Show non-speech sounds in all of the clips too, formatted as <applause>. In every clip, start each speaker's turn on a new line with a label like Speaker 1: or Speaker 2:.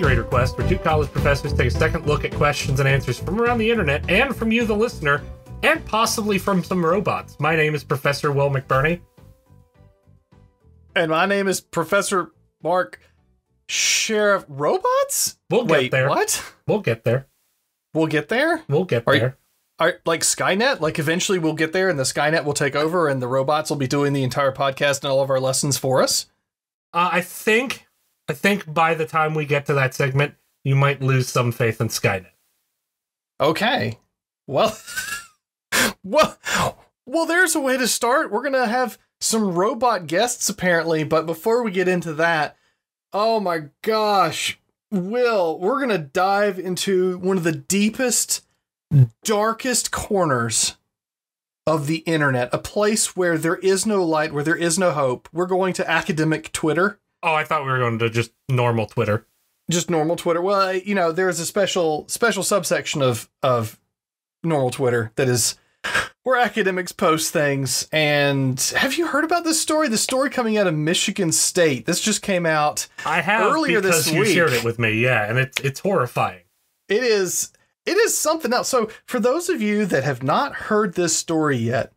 Speaker 1: welcome to Regrade Request, where two college professors take a second look at questions and answers from around the internet and from you, the listener, and possibly from some robots. My name is Professor Will McBurney.
Speaker 2: And my name is Professor Mark Sherriff Robots?
Speaker 1: We'll get
Speaker 2: Wait,
Speaker 1: there.
Speaker 2: what?
Speaker 1: We'll get there.
Speaker 2: We'll get there?
Speaker 1: We'll get
Speaker 2: Are you-
Speaker 1: there.
Speaker 2: Are, like Skynet? Like eventually we'll get there and the Skynet will take over and the robots will be doing the entire podcast and all of our lessons for us?
Speaker 1: Uh, I think, I think by the time we get to that segment, you might lose some faith in Skynet.
Speaker 2: Okay. Well, <laughs> well, well. There's a way to start. We're gonna have some robot guests apparently, but before we get into that, oh my gosh, Will, we're gonna dive into one of the deepest, darkest corners of the internet, a place where there is no light, where there is no hope. We're going to academic Twitter
Speaker 1: Oh, I thought we were going to just normal Twitter.
Speaker 2: just normal Twitter. Well, you know, there's a special special subsection of of normal Twitter that is where academics post things. And have you heard about this story? The story coming out of Michigan State. This just came out.
Speaker 1: I have
Speaker 2: Earlier this
Speaker 1: because you
Speaker 2: week.
Speaker 1: shared it with me. Yeah, and it's it's horrifying.
Speaker 2: It is it is something else. So for those of you that have not heard this story yet,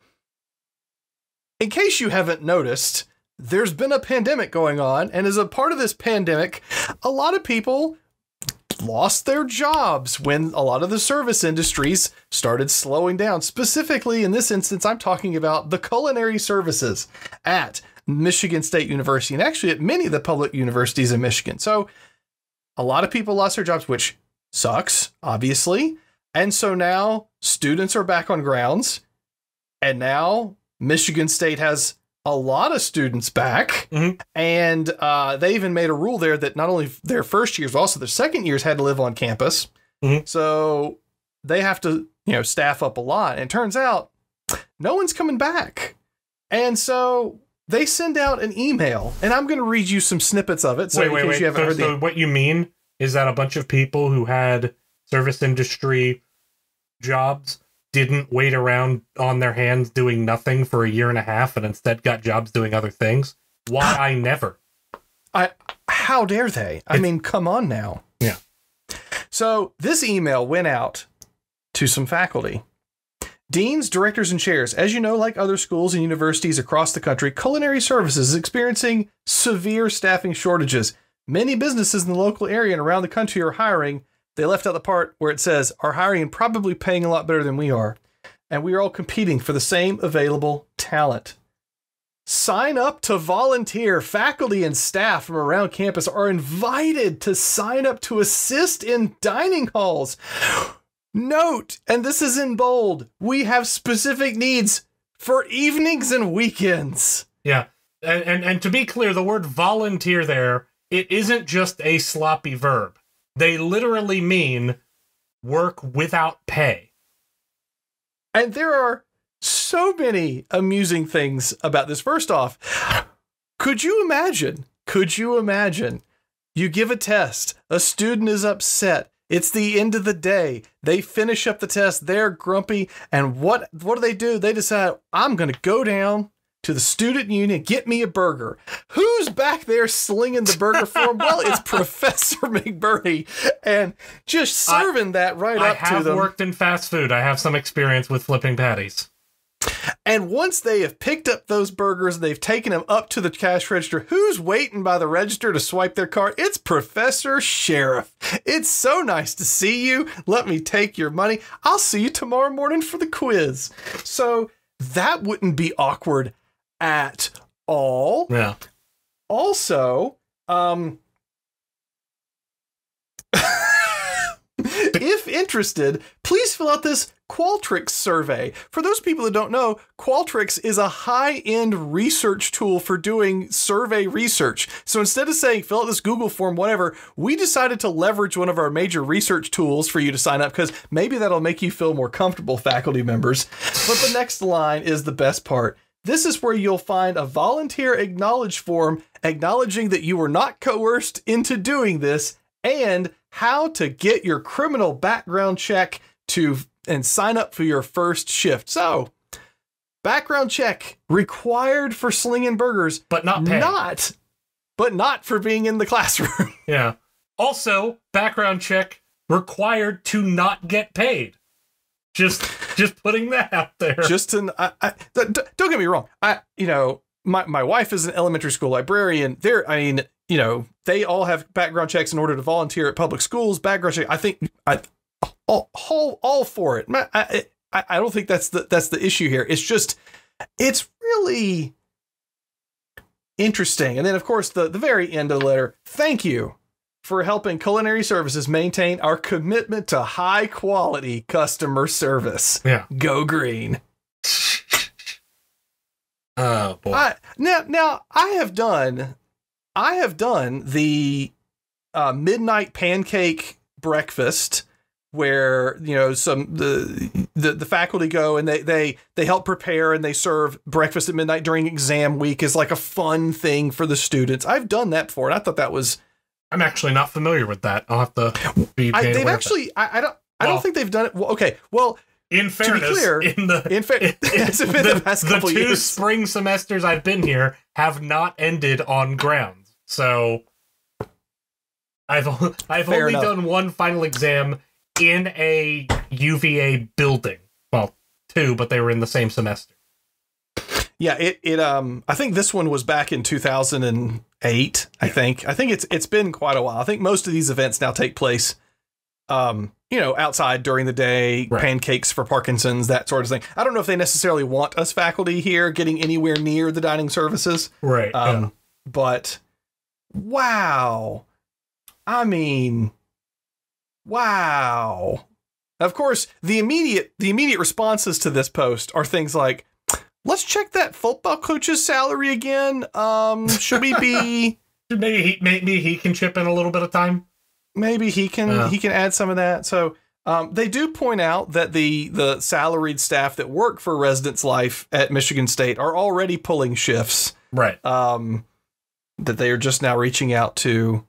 Speaker 2: in case you haven't noticed, there's been a pandemic going on, and as a part of this pandemic, a lot of people lost their jobs when a lot of the service industries started slowing down. Specifically, in this instance, I'm talking about the culinary services at Michigan State University and actually at many of the public universities in Michigan. So, a lot of people lost their jobs, which sucks, obviously. And so now students are back on grounds, and now Michigan State has a lot of students back.
Speaker 1: Mhm.
Speaker 2: And uh, they even made a rule there that not only their first years, but also their second years had to live on campus.
Speaker 1: Mhm.
Speaker 2: So they have to, you know, staff up a lot. And it turns out no one's coming back. And so they send out an email, and I'm going to read you some snippets of it. So
Speaker 1: wait,
Speaker 2: in
Speaker 1: wait,
Speaker 2: case
Speaker 1: wait.
Speaker 2: you haven't
Speaker 1: So,
Speaker 2: heard the
Speaker 1: so what you mean is that a bunch of people who had service industry jobs didn't wait around on their hands doing nothing for a year and a half and instead got jobs doing other things? Why <gasps> I never.
Speaker 2: I how dare they? I mean, come on now.
Speaker 1: Yeah.
Speaker 2: So this email went out to some faculty. Deans, directors, and chairs. As you know, like other schools and universities across the country, culinary services is experiencing severe staffing shortages. Many businesses in the local area and around the country are hiring. They left out the part where it says are hiring and probably paying a lot better than we are. And we are all competing for the same available talent. Sign up to volunteer. Faculty and staff from around campus are invited to sign up to assist in dining halls. Note, and this is in bold, we have specific needs for evenings and weekends.
Speaker 1: Yeah. And, and and to be clear, the word volunteer there, it isn't just a sloppy verb. They literally mean work without pay.
Speaker 2: And there are so many amusing things about this. First off, could you imagine? Could you imagine? You give a test, a student is upset. It's the end of the day. They finish up the test, they're grumpy, and what what do they do? They decide, I'm going to go down to the student union, get me a burger. Who's back there slinging the burger for him? well, it's <laughs> Professor McBurney, and just
Speaker 1: I-
Speaker 2: serving that right
Speaker 1: I
Speaker 2: up to them.
Speaker 1: I have worked in fast food. I have some experience with flipping patties.
Speaker 2: And once they have picked up those burgers, and they've taken them up to the cash register. Who's waiting by the register to swipe their card? It's Professor Sherriff. It's so nice to see you. Let me take your money. I'll see you tomorrow morning for the quiz. So that wouldn't be awkward at all.
Speaker 1: Yeah.
Speaker 2: Also, um, <laughs> if interested, please fill out this Qualtrics survey. For those people that don't know, Qualtrics is a high end research tool for doing survey research. So instead of saying fill out this Google form, whatever, we decided to leverage one of our major research tools for you to sign up because maybe that'll make you feel more comfortable, faculty members. But the next line is the best part. This is where you'll find a volunteer acknowledge form acknowledging that you were not coerced into doing this and how to get your criminal background check to and sign up for your first shift. So, background check required for slinging burgers,
Speaker 1: But not pay.
Speaker 2: not but not for being in the classroom. <laughs>
Speaker 1: Yeah. Also, background check required to not get paid. Just just putting that out there.
Speaker 2: Just an, don't get me wrong. I, you know, my, my wife is an elementary school librarian. There, I mean, you know, they all have background checks in order to volunteer at public schools. Background check. I think I, all, all, all for it. I, I, I don't think that's the that's the issue here. It's just, it's really interesting. And then, of course, the the very end of the letter. Thank you for helping culinary services maintain our commitment to high quality customer service.
Speaker 1: Yeah.
Speaker 2: Go green. <laughs>
Speaker 1: oh boy.
Speaker 2: I now now I have done I have done the uh, midnight pancake breakfast where you know some the, the the faculty go and they they they help prepare and they serve breakfast at midnight during exam week is like a fun thing for the students. I've done that before and I thought that was
Speaker 1: I'm actually not familiar with that. I'll have to be
Speaker 2: I, they've actually I, I don't I
Speaker 1: Well-
Speaker 2: don't think they've done it well, okay. Well,
Speaker 1: in fairness,
Speaker 2: clear,
Speaker 1: in the
Speaker 2: in fact,
Speaker 1: it- <laughs>
Speaker 2: it's been the, past couple
Speaker 1: two
Speaker 2: years.
Speaker 1: spring semesters I've been here have not ended on grounds. So I've o- <laughs> I've
Speaker 2: Fair
Speaker 1: only
Speaker 2: enough.
Speaker 1: done one final exam in a UVA building. Well, two, but they were in the same semester.
Speaker 2: Yeah, it it um I think this one was back in 2008, I think. I think it's it's been quite a while. I think most of these events now take place um you know, outside during the day,
Speaker 1: Right.
Speaker 2: pancakes for Parkinson's, that sort of thing. I don't know if they necessarily want us faculty here getting anywhere near the dining services.
Speaker 1: Right.
Speaker 2: Um but wow. I mean wow. Of course, the immediate the immediate responses to this post are things like let's check that football coach's salary again. Um should we be <laughs>
Speaker 1: maybe he maybe he can chip in a little bit of time.
Speaker 2: maybe he can
Speaker 1: Yeah.
Speaker 2: he can add some of that. So um, they do point out that the the salaried staff that work for Residence Life at Michigan State are already pulling shifts.
Speaker 1: Right.
Speaker 2: um, that they are just now reaching out to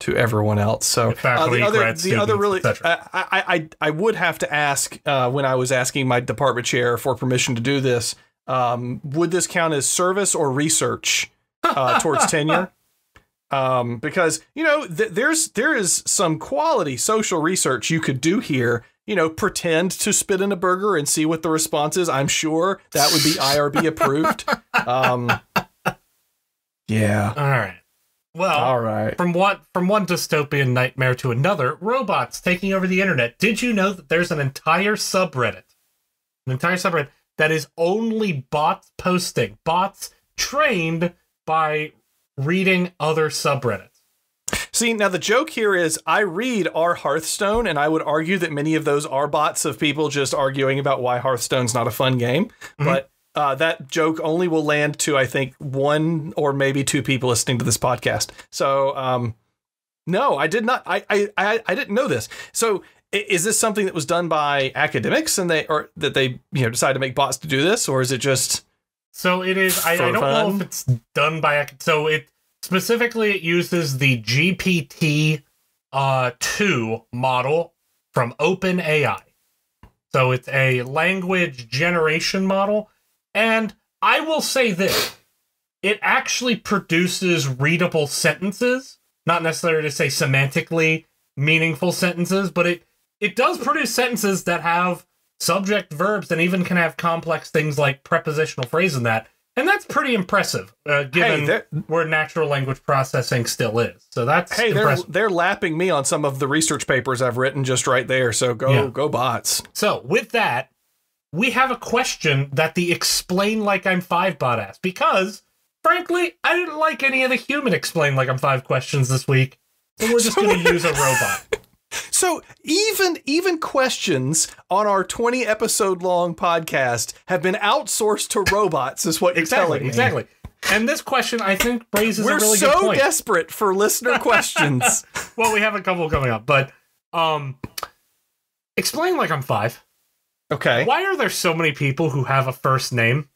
Speaker 2: to everyone else. So uh, the other the other really. I, I I I would have to ask uh, when I was asking my department chair for permission to do this. Um, would this count as service or research uh, <laughs> towards tenure? Um, because you know th- there's there is some quality social research you could do here. You know, pretend to spit in a burger and see what the response is. I'm sure that would be IRB approved. <laughs> Um, yeah.
Speaker 1: All right. Well,
Speaker 2: All right.
Speaker 1: from one from one dystopian nightmare to another, robots taking over the internet. Did you know that there's an entire subreddit, an entire subreddit that is only bots posting, bots trained by reading other subreddits.
Speaker 2: See, now the joke here is I read our Hearthstone, and I would argue that many of those are bots of people just arguing about why Hearthstone's not a fun game. Mm-hmm. But uh, that joke only will land to, I think, one or maybe two people listening to this podcast. So, um, no, I did not. I, I, I, didn't know this. So, is this something that was done by academics and they, or that they, you know, decided to make bots to do this, or is it just?
Speaker 1: So it is. I, I don't know if it's done by. So it specifically it uses the GPT uh, two model from OpenAI. So it's a language generation model, and I will say this: it actually produces readable sentences. Not necessarily to say semantically meaningful sentences, but it it does produce sentences that have subject verbs and even can have complex things like prepositional phrase in that. And that's pretty impressive, uh, given
Speaker 2: Hey,
Speaker 1: where natural language processing still is. So that's
Speaker 2: Hey, they're they're lapping me on some of the research papers I've written just right there. So go
Speaker 1: Yeah.
Speaker 2: go bots.
Speaker 1: So with that, we have a question that the explain like I'm five bot asked because, frankly, I didn't like any of the human explain like I'm five questions this week. So we're just going <laughs> to use a robot.
Speaker 2: So even even questions on our 20 episode long podcast have been outsourced to robots is what you're
Speaker 1: Exactly,
Speaker 2: telling me.
Speaker 1: exactly. And this question, I think, raises
Speaker 2: We're
Speaker 1: a really
Speaker 2: so
Speaker 1: good point.
Speaker 2: desperate for listener <laughs> questions.
Speaker 1: well, we have a couple coming up, but um, explain like I'm five.
Speaker 2: Okay.
Speaker 1: Why are there so many people who have a first name?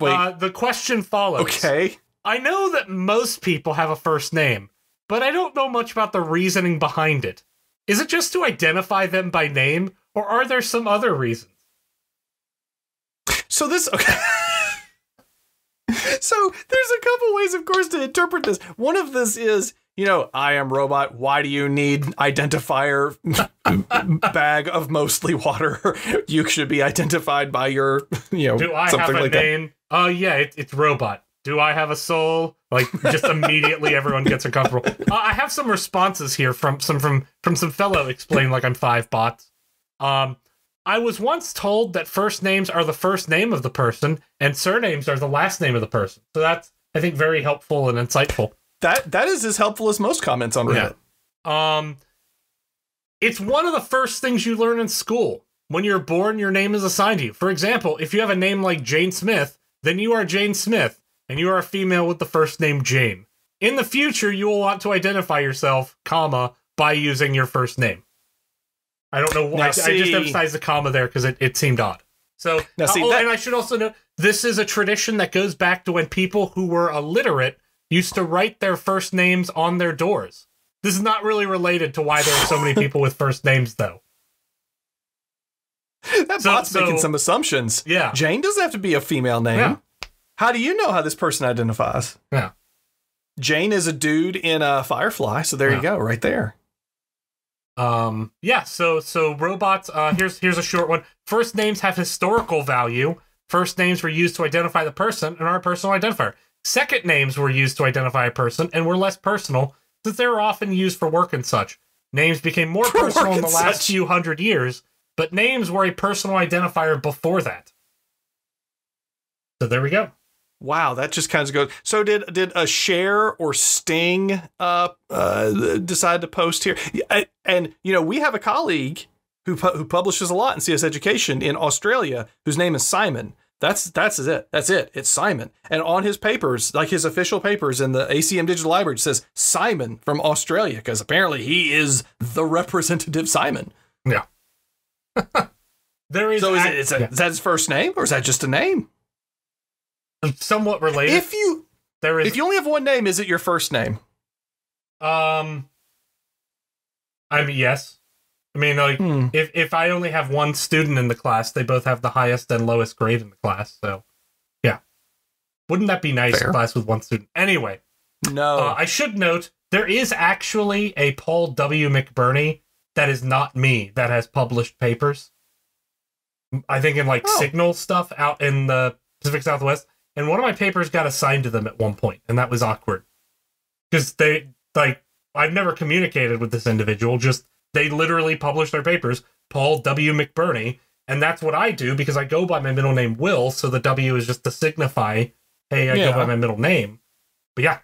Speaker 2: Wait.
Speaker 1: Uh, the question follows.
Speaker 2: okay.
Speaker 1: I know that most people have a first name, but I don't know much about the reasoning behind it. Is it just to identify them by name, or are there some other reasons?
Speaker 2: So this okay. <laughs> So there's a couple ways, of course, to interpret this. One of this is, you know, I am robot. Why do you need identifier <laughs> bag of mostly water? <laughs> You should be identified by your, you know,
Speaker 1: Do I have a
Speaker 2: like that.
Speaker 1: name? Oh yeah, it, it's robot. Do I have a soul? Like just immediately <laughs> everyone gets uncomfortable. Uh, I have some responses here from some from from some fellow explain like I'm five bots. Um, I was once told that first names are the first name of the person and surnames are the last name of the person. So that's I think very helpful and insightful.
Speaker 2: That that is as helpful as most comments on Reddit.
Speaker 1: Um, it's one of the first things you learn in school. When you're born, your name is assigned to you. For example, if you have a name like Jane Smith, then you are Jane Smith, and you are a female with the first name Jane. In the future, you will want to identify yourself, comma, by using your first name. I don't know why. I, I just emphasized the comma there because it, it seemed odd. So,
Speaker 2: Now, see,
Speaker 1: oh,
Speaker 2: that-
Speaker 1: and I should also note this is a tradition that goes back to when people who were illiterate used to write their first names on their doors. This is not really related to why there are so many people with first names, though. <laughs>
Speaker 2: That
Speaker 1: So-
Speaker 2: bot's making some assumptions.
Speaker 1: Yeah.
Speaker 2: Jane doesn't have to be a female name.
Speaker 1: Yeah.
Speaker 2: How do you know how this person identifies?
Speaker 1: Yeah.
Speaker 2: Jayne is a dude in a Firefly, so there
Speaker 1: Yeah.
Speaker 2: you go, right there.
Speaker 1: Um, yeah, so so robots, uh here's here's a short one. First names have historical value. First names were used to identify the person and are a personal identifier. Second names were used to identify a person and were less personal since they were often used for work and such. Names became more
Speaker 2: For
Speaker 1: personal in the last
Speaker 2: such.
Speaker 1: few hundred years, but names were a personal identifier before that. So there we go.
Speaker 2: Wow, that just kind of goes. So did did a Cher or Sting uh, uh decide to post here? And you know, we have a colleague who pu- who publishes a lot in CS Education in Australia, whose name is Simon. That's that's it. That's it. It's Simon. And on his papers, like his official papers in the ACM Digital Library, it says Simon from Australia because apparently he is the representative Simon. Yeah. <laughs>
Speaker 1: there is,
Speaker 2: So is,
Speaker 1: ac-
Speaker 2: it, is, that,
Speaker 1: yeah,
Speaker 2: is that his first name or is that just a name?
Speaker 1: somewhat related.
Speaker 2: If you
Speaker 1: there is
Speaker 2: if you only have one name, is it your first name?
Speaker 1: Um, I mean, yes. I mean, like,
Speaker 2: Hmm.
Speaker 1: if if I only have one student in the class, they both have the highest and lowest grade in the class. So, yeah, wouldn't that be nice?
Speaker 2: Fair.
Speaker 1: Class with one student. Anyway,
Speaker 2: No.
Speaker 1: uh, I should note there is actually a Paul W. McBurney that is not me that has published papers. I think in like
Speaker 2: Oh.
Speaker 1: signal stuff out in the Pacific Southwest, and one of my papers got assigned to them at one point, and that was awkward because they like I've never communicated with this individual. Just they literally publish their papers, Paul W. McBurney, and that's what I do because I go by my middle name Will, so the W is just to signify, hey, I
Speaker 2: Yeah.
Speaker 1: go by my middle name. But yeah.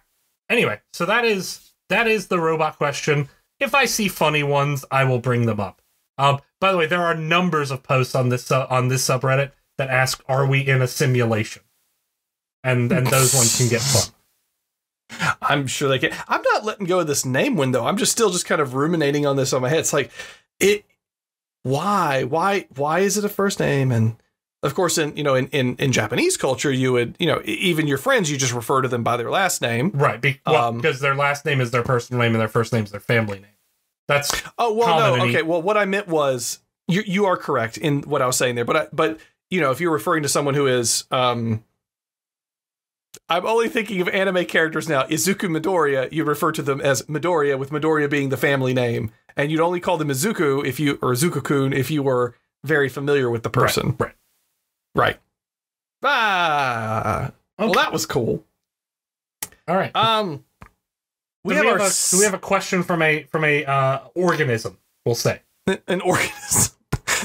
Speaker 1: Anyway, so that is that is the robot question. If I see funny ones, I will bring them up. Um, by the way, there are numbers of posts on this uh, on this subreddit that ask, "Are we in a simulation?" And and those ones can get fun.
Speaker 2: I'm sure they can. I'm not letting go of this name window. I'm just still just kind of ruminating on this on my head. It's like it. Why? Why? Why is it a first name? And of course, in you know, in in, in Japanese culture, you would you know, even your friends, you just refer to them by their last name.
Speaker 1: Right, be, well,
Speaker 2: Um,
Speaker 1: because their last name is their personal name and their first name is their family name. That's
Speaker 2: Oh well, no. Okay. Well, what I meant was you you are correct in what I was saying there. But I, but you know, if you're referring to someone who is um. I'm only thinking of anime characters now. Izuku Midoriya, you refer to them as Midoriya, with Midoriya being the family name, and you'd only call them Izuku if you or Izuku-kun if you were very familiar with the person.
Speaker 1: Right.
Speaker 2: Right. Ah. Well, that was cool.
Speaker 1: all right.
Speaker 2: Um. We have
Speaker 1: we have a, do we have a question from a from a uh, organism? We'll say.
Speaker 2: an organism.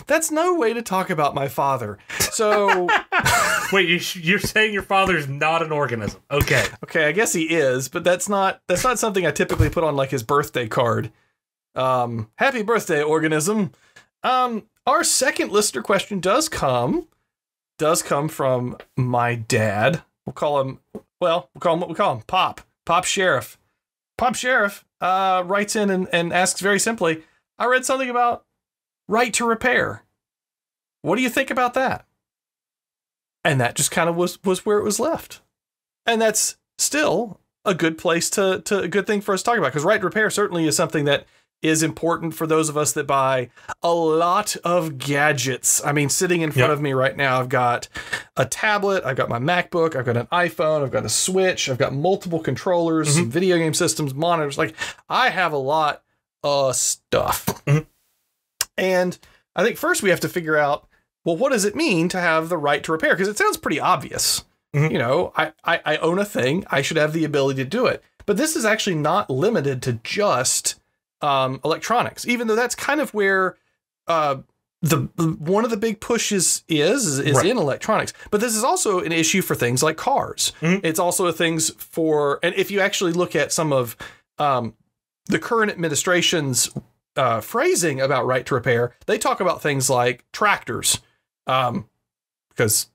Speaker 2: That's no way to talk about my father. So. <laughs>
Speaker 1: Wait, you, sh- you're saying your father's not an organism? Okay.
Speaker 2: Okay, I guess he is, but that's not that's not something I typically put on like his birthday card. Um, happy birthday, organism. Um, our second listener question does come does come from my dad. We'll call him well, we'll call him what we call him, Pop. Pop Sherriff. Pop Sherriff uh writes in and, and asks very simply, I read something about right to repair. What do you think about that? And that just kind of was was where it was left and that's still a good place to to a good thing for us to talk about because right to repair certainly is something that is important for those of us that buy a lot of gadgets. I mean, sitting in front
Speaker 1: Yep.
Speaker 2: of me right now, I've got a tablet, I've got my MacBook, I've got an iPhone, I've got a Switch, I've got multiple controllers,
Speaker 1: Mhm.
Speaker 2: some video game systems, monitors. Like I have a lot of stuff.
Speaker 1: Mhm.
Speaker 2: And I think first we have to figure out well, what does it mean to have the right to repair? Because it sounds pretty obvious.
Speaker 1: Mhm.
Speaker 2: You know, I, I, I own a thing, I should have the ability to do it. But this is actually not limited to just um, electronics, even though that's kind of where uh, the one of the big pushes is is, is
Speaker 1: Right.
Speaker 2: in electronics. But this is also an issue for things like cars.
Speaker 1: Mhm.
Speaker 2: It's also things for, and if you actually look at some of um, the current administration's uh, phrasing about right to repair, they talk about things like tractors, um, because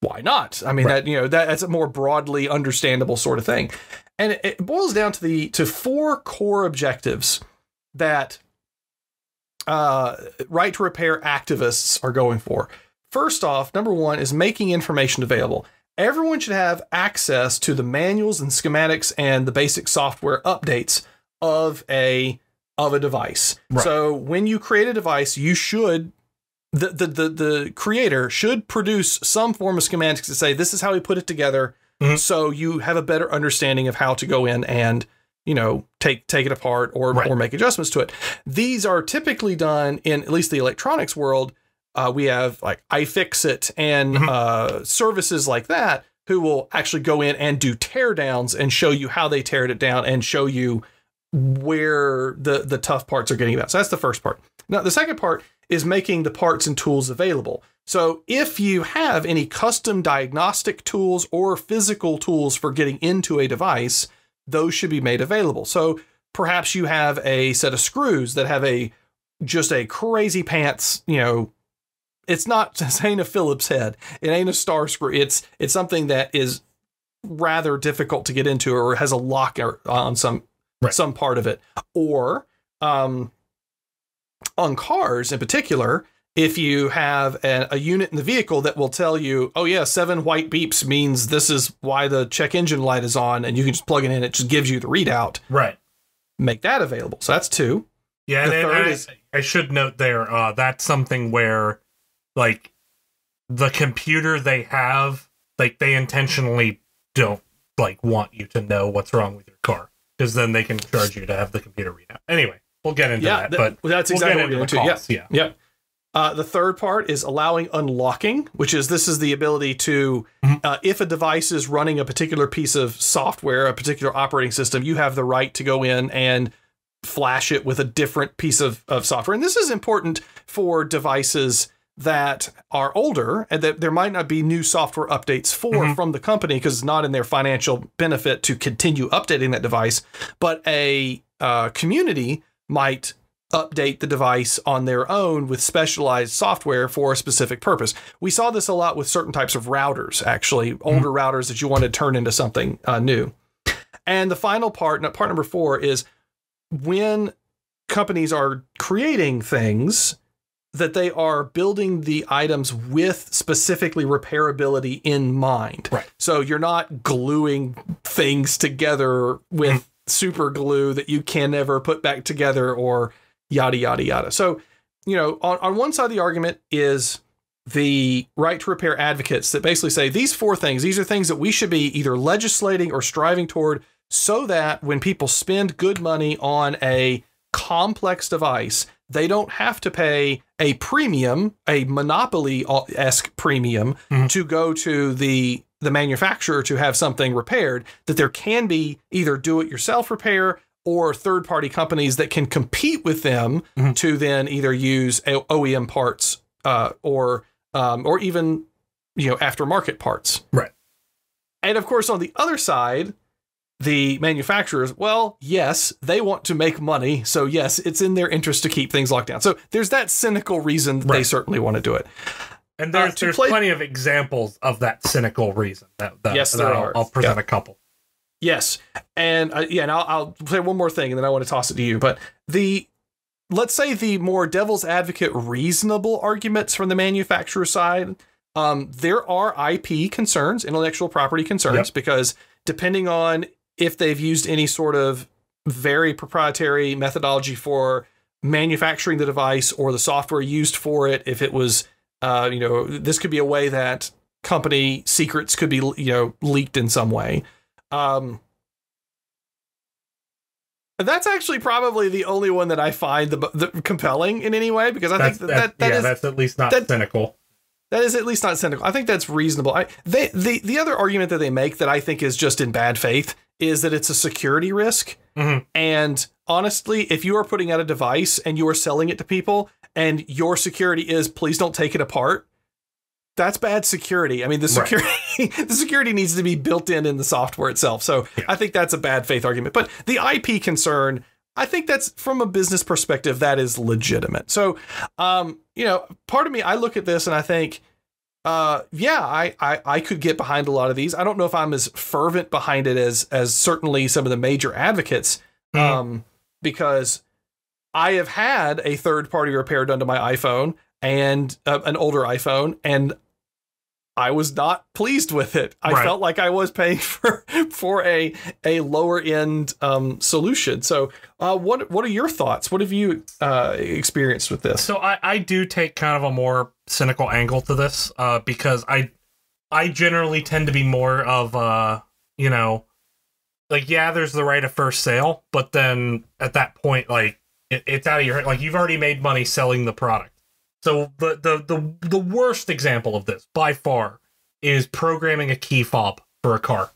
Speaker 2: why not? I mean,
Speaker 1: Right.
Speaker 2: that you know that, that's a more broadly understandable sort of thing, and it, it boils down to the to four core objectives that uh, right to repair activists are going for. First off, number one is making information available. Everyone should have access to the manuals and schematics and the basic software updates of a of a device.
Speaker 1: Right.
Speaker 2: So when you create a device, you should the, the the the creator should produce some form of schematics to say this is how we put it together
Speaker 1: Mhm.
Speaker 2: so you have a better understanding of how to go in and you know take take it apart or
Speaker 1: Right.
Speaker 2: or make adjustments to it these are typically done in at least the electronics world uh, we have like iFixit and
Speaker 1: Mhm.
Speaker 2: uh, services like that who will actually go in and do teardowns and show you how they teared it down and show you where the the tough parts are getting about. So that's the first part. Now the second part is making the parts and tools available. So if you have any custom diagnostic tools or physical tools for getting into a device, those should be made available. So perhaps you have a set of screws that have a just a crazy pants, you know, it's not <laughs> this ain't a Phillips head. It ain't a star screw. It's it's something that is rather difficult to get into or has a lock on some
Speaker 1: Right.
Speaker 2: some part of it. Or um on cars in particular, if you have a, a unit in the vehicle that will tell you, oh yeah, seven white beeps means this is why the check engine light is on, and you can just plug it in, it just gives you the readout.
Speaker 1: Right.
Speaker 2: Make that available. So that's two.
Speaker 1: Yeah,
Speaker 2: The
Speaker 1: and
Speaker 2: third
Speaker 1: I,
Speaker 2: is-
Speaker 1: I should note there uh, that's something where, like, the computer they have, like, they intentionally don't like want you to know what's wrong with your car because then they can charge you to have the computer readout. Anyway, we'll get into
Speaker 2: yeah,
Speaker 1: that,
Speaker 2: th-
Speaker 1: but
Speaker 2: that's
Speaker 1: we'll
Speaker 2: exactly what we're
Speaker 1: into
Speaker 2: going to.
Speaker 1: costs.
Speaker 2: Yeah.
Speaker 1: Yeah.
Speaker 2: Uh, the third part is allowing unlocking, which is this is the ability to,
Speaker 1: Mhm.
Speaker 2: uh, if a device is running a particular piece of software, a particular operating system, you have the right to go in and flash it with a different piece of, of software. And this is important for devices that are older and that there might not be new software updates for
Speaker 1: Mhm.
Speaker 2: from the company because it's not in their financial benefit to continue updating that device. But a uh, community might update the device on their own with specialized software for a specific purpose. We saw this a lot with certain types of routers, actually, older routers that you want to turn into something uh, new. And the final part, part number four, is when companies are creating things that they are building the items with specifically repairability in mind.
Speaker 1: Right.
Speaker 2: So you're not gluing things together with mm-hmm. super glue that you can never put back together or yada yada yada. So, you know, on, on one side of the argument is the right to repair advocates that basically say these four things, these are things that we should be either legislating or striving toward so that when people spend good money on a complex device, they don't have to pay a premium, a monopoly esque premium
Speaker 1: Mhm.
Speaker 2: to go to the the manufacturer to have something repaired. That there can be either do it yourself repair or third party companies that can compete with them
Speaker 1: Mhm.
Speaker 2: to then either use OEM parts uh, or um, or even you know aftermarket parts.
Speaker 1: Right.
Speaker 2: And of course, on the other side, the manufacturers, well, yes, they want to make money. So, yes, it's in their interest to keep things locked down. So, there's that cynical reason that they certainly want to do it.
Speaker 1: and there's
Speaker 2: Uh,
Speaker 1: there's
Speaker 2: play-
Speaker 1: plenty of examples of that cynical reason. That, that
Speaker 2: Yes,
Speaker 1: that
Speaker 2: there
Speaker 1: I'll,
Speaker 2: are.
Speaker 1: I'll present a couple.
Speaker 2: Yes. And uh, yeah, and I'll, I'll say one more thing and then I want to toss it to you. But the, let's say the more devil's advocate reasonable arguments from the manufacturer side, um, there are IP concerns, intellectual property concerns,
Speaker 1: Yep.
Speaker 2: because depending on if they've used any sort of very proprietary methodology for manufacturing the device or the software used for it, if it was Uh, you know, this could be a way that company secrets could be you know leaked in some way. Um, that's actually probably the only one that I find the, the compelling in any way because I
Speaker 1: That's,
Speaker 2: think that, that, that
Speaker 1: yeah,
Speaker 2: is
Speaker 1: that's at least not
Speaker 2: that-
Speaker 1: cynical.
Speaker 2: That is at least not cynical. I think that's reasonable. I they the the other argument that they make that I think is just in bad faith is that it's a security risk.
Speaker 1: Mhm.
Speaker 2: And honestly, if you are putting out a device and you are selling it to people and your security is please don't take it apart, that's bad security. I mean, the
Speaker 1: Right.
Speaker 2: security <laughs> the security needs to be built in in the software itself. So
Speaker 1: Yeah.
Speaker 2: I think that's a bad faith argument. But the IP concern, I think that's from a business perspective that is legitimate. So, um, you know, part of me I look at this and I think uh yeah I, I i could get behind a lot of these i don't know if i'm as fervent behind it as as certainly some of the major advocates
Speaker 1: Mhm.
Speaker 2: um because i have had a third party repair done to my iphone and uh, an older iphone and i was not pleased with it. I
Speaker 1: Right.
Speaker 2: felt like i was paying <laughs> for for a a lower end um solution. So uh what what are your thoughts? What have you uh experienced with this?
Speaker 1: So I, I do take kind of a more cynical angle to this, uh, because I I generally tend to be more of uh, you know, like yeah, there's the right of first sale, but then at that point, like it, it's out of your like you've already made money selling the product. So the the the the worst example of this by far is programming a key fob for a car.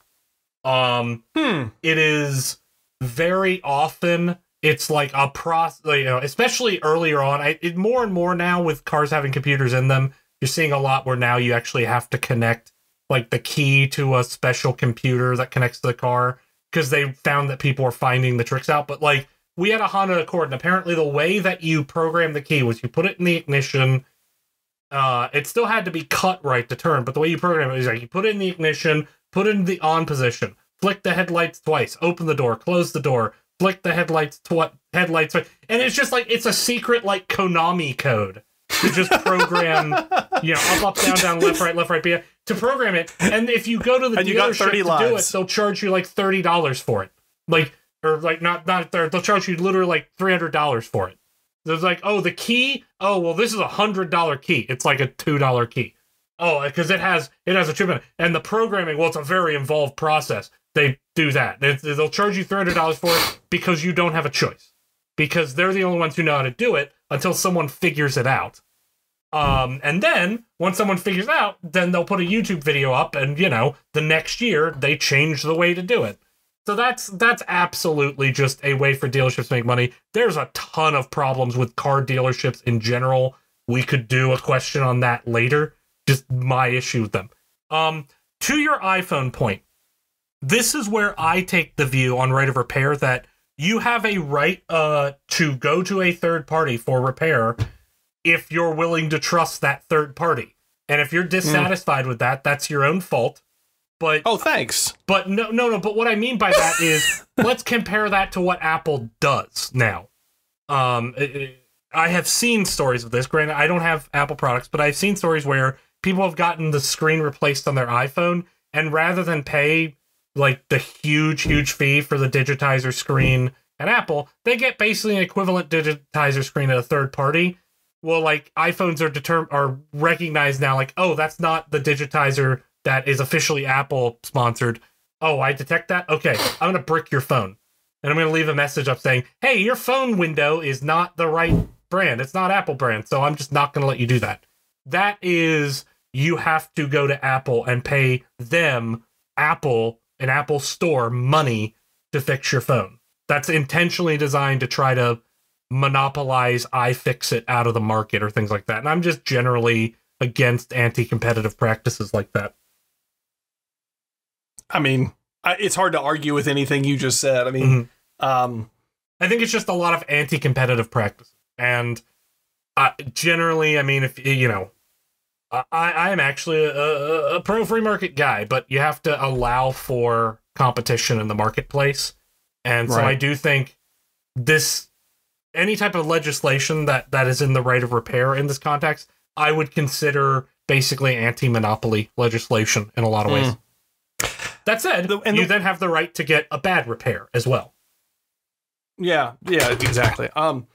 Speaker 1: Um,
Speaker 2: hmm
Speaker 1: it is very often it's like a process you know especially earlier on I, it, more and more now with cars having computers in them you're seeing a lot where now you actually have to connect like the key to a special computer that connects to the car because they found that people were finding the tricks out but like we had a honda accord and apparently the way that you program the key was you put it in the ignition uh, it still had to be cut right to turn, but the way you program it is like you put it in the ignition, put it in the on position, flick the headlights twice, open the door, close the door, flick the headlights twi- headlights, twi- and it's just like it's a secret like Konami code. To just program, <laughs> you know, up, up, down, down, left, right, left, right, B, to program it. And if you go to the
Speaker 2: And you got
Speaker 1: dealership
Speaker 2: 30
Speaker 1: to do it, they'll charge you like thirty dollars for it, like or like not not they'll charge you literally like three hundred dollars for it. There's like, oh, the key. Oh, well, this is a hundred dollar key. It's like a two dollar key. Oh, because it has it has a chip in it, and the programming. Well, it's a very involved process. They do that. They, they'll charge you three hundred dollars for it because you don't have a choice. Because they're the only ones who know how to do it until someone figures it out. Um, and then once someone figures it out, then they'll put a YouTube video up, and you know, the next year they change the way to do it. So that's that's absolutely just a way for dealerships to make money. There's a ton of problems with car dealerships in general. We could do a question on that later. Just my issue with them. Um, to your iPhone point, this is where I take the view on right of repair that you have a right uh to go to a third party for repair if you're willing to trust that third party. And if you're dissatisfied with that, that's your own fault. But
Speaker 2: oh thanks
Speaker 1: but no, no, no. But what I mean by that is, <laughs> let's compare that to what Apple does now. Um, it- it- I have seen stories of this. Granted, I don't have Apple products, but I've seen stories where people have gotten the screen replaced on their iPhone, and rather than pay like the huge, huge fee for the digitizer screen at Apple, they get basically an equivalent digitizer screen at a third party. Well, like iPhones are determined are recognized now, like, oh, that's not the digitizer that is officially Apple sponsored. Oh, I detect that. Okay, I'm gonna brick your phone, and I'm gonna leave a message up saying, "Hey, your phone window is not the right brand. It's not Apple brand, so I'm just not gonna let you do that." That is, you have to go to Apple and pay them, Apple, an Apple store, money to fix your phone. That's intentionally designed to try to monopolize iFixit out of the market or things like that. And I'm just generally against anti-competitive practices like that.
Speaker 2: I mean, I, it's hard to argue with anything you just said. I mean,
Speaker 1: Mhm.
Speaker 2: um,
Speaker 1: I think it's just a lot of anti-competitive practices, and uh, generally, I mean, if you know, I I am actually a, a, a pro free market guy, but you have to allow for competition in the marketplace, and so
Speaker 2: Right.
Speaker 1: I do think this any type of legislation that that is in the right of repair in this context, I would consider basically anti-monopoly legislation in a lot of ways. That said,
Speaker 2: The- and
Speaker 1: you
Speaker 2: the-
Speaker 1: then have the right to get a bad repair as well.
Speaker 2: yeah, yeah, exactly. Um,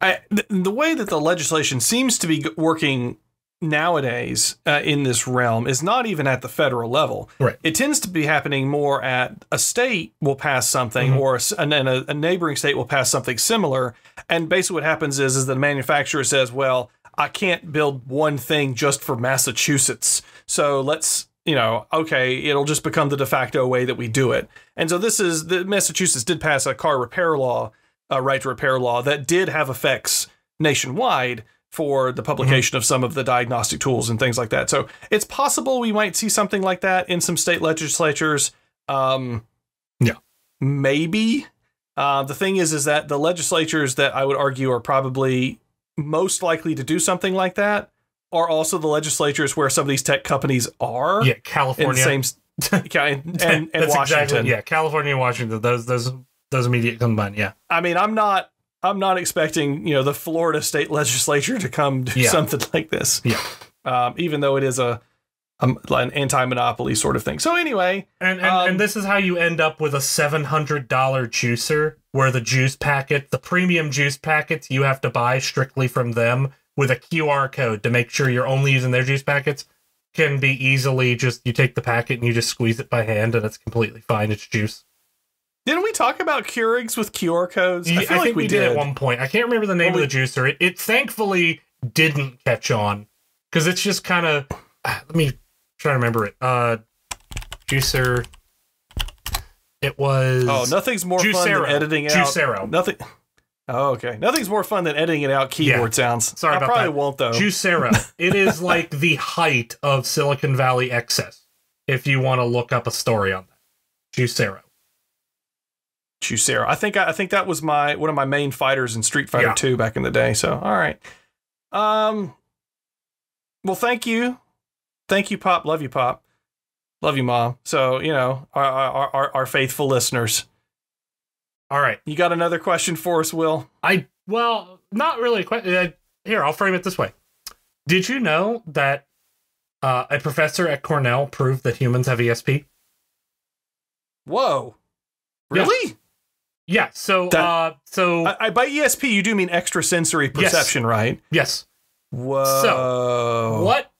Speaker 2: I, the, the way that the legislation seems to be working nowadays uh, in this realm is not even at the federal level.
Speaker 1: Right.
Speaker 2: It tends to be happening more at a state will pass something,
Speaker 1: Mhm.
Speaker 2: or a and then a, a neighboring state will pass something similar. And basically, what happens is, is the manufacturer says, "Well, I can't build one thing just for Massachusetts, so let's." You know, okay, it'll just become the de facto way that we do it. And so this is the Massachusetts did pass a car repair law, a right to repair law that did have effects nationwide for the publication of some of the diagnostic tools and things like that. So it's possible we might see something like that in some state legislatures. Um,
Speaker 1: Yeah.
Speaker 2: maybe. Uh, the thing is, is that the legislatures that I would argue are probably most likely to do something like that are also the legislatures where some of these tech companies are
Speaker 1: Yeah, California.
Speaker 2: same. <laughs> and, and, <laughs> and Washington.
Speaker 1: exactly yeah, California and Washington. Those those those immediate combine. Yeah,
Speaker 2: I mean, I'm not I'm not expecting, you know, the Florida state legislature to come do
Speaker 1: Yeah.
Speaker 2: something <laughs> like this.
Speaker 1: Yeah.
Speaker 2: Um, even though it is a um, an anti-monopoly sort of thing. So anyway,
Speaker 1: and and,
Speaker 2: Um,
Speaker 1: and this is how you end up with a seven hundred dollar juicer, where the juice packet, the premium juice packets, you have to buy strictly from them with a QR code to make sure you're only using their juice packets. Can be easily just you take the packet and you just squeeze it by hand, and it's completely fine. It's juice.
Speaker 2: didn't we talk about Keurigs with QR codes?
Speaker 1: I,
Speaker 2: I feel like
Speaker 1: think
Speaker 2: we,
Speaker 1: we did. at one point. I can't remember the name
Speaker 2: Well,
Speaker 1: of the juicer. It, it thankfully didn't catch on because it's just kind of. Let me try to remember it. Uh, juicer. It was.
Speaker 2: Oh, nothing's more fun than editing out.
Speaker 1: Juicero.
Speaker 2: Nothing. Oh, okay. Nothing's more fun than editing it out keyboard sounds.
Speaker 1: Sorry
Speaker 2: I
Speaker 1: about
Speaker 2: probably
Speaker 1: that.
Speaker 2: won't though.
Speaker 1: Juicero. <laughs> it is like the height of Silicon Valley excess. If you want to look up a story on that, Juicero.
Speaker 2: Juicero. I think I, I think that was my one of my main fighters in Street Fighter
Speaker 1: Yeah.
Speaker 2: 2 back in the day. So all right. Um well thank you. Thank you, Pop. Love you, Pop. Love you, Mom. So, you know, our, our, our faithful listeners.
Speaker 1: All right.
Speaker 2: You got another question for us, Will?
Speaker 1: I well, not really. Quite, uh, here, I'll frame it this way. Did you know that uh, a professor at Cornell proved that humans have ESP?
Speaker 2: Whoa. Really?
Speaker 1: Yeah. So,
Speaker 2: That-
Speaker 1: uh, so
Speaker 2: I, I by ESP you do mean extrasensory
Speaker 1: Yes.
Speaker 2: perception, right?
Speaker 1: yes.
Speaker 2: Whoa.
Speaker 1: So What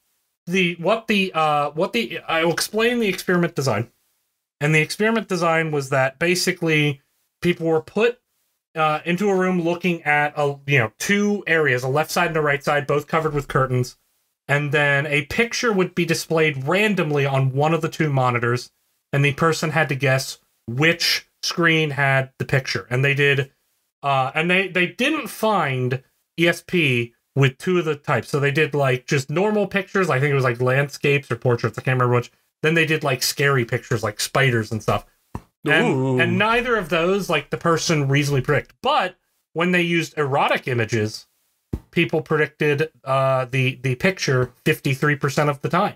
Speaker 1: the what the uh what the I will explain the experiment design. And the experiment design was that basically people were put uh, into a room looking at a you know two areas, a left side and a right side, both covered with curtains, and then a picture would be displayed randomly on one of the two monitors, and the person had to guess which screen had the picture. And they did, uh, and they they didn't find ESP with two of the types. So they did like just normal pictures. I think it was like landscapes or portraits. I can't remember which. Then they did like scary pictures, like spiders and stuff. And, and neither of those, like the person reasonably predict. But when they used erotic images, people predicted uh, the the picture fifty three percent of the time.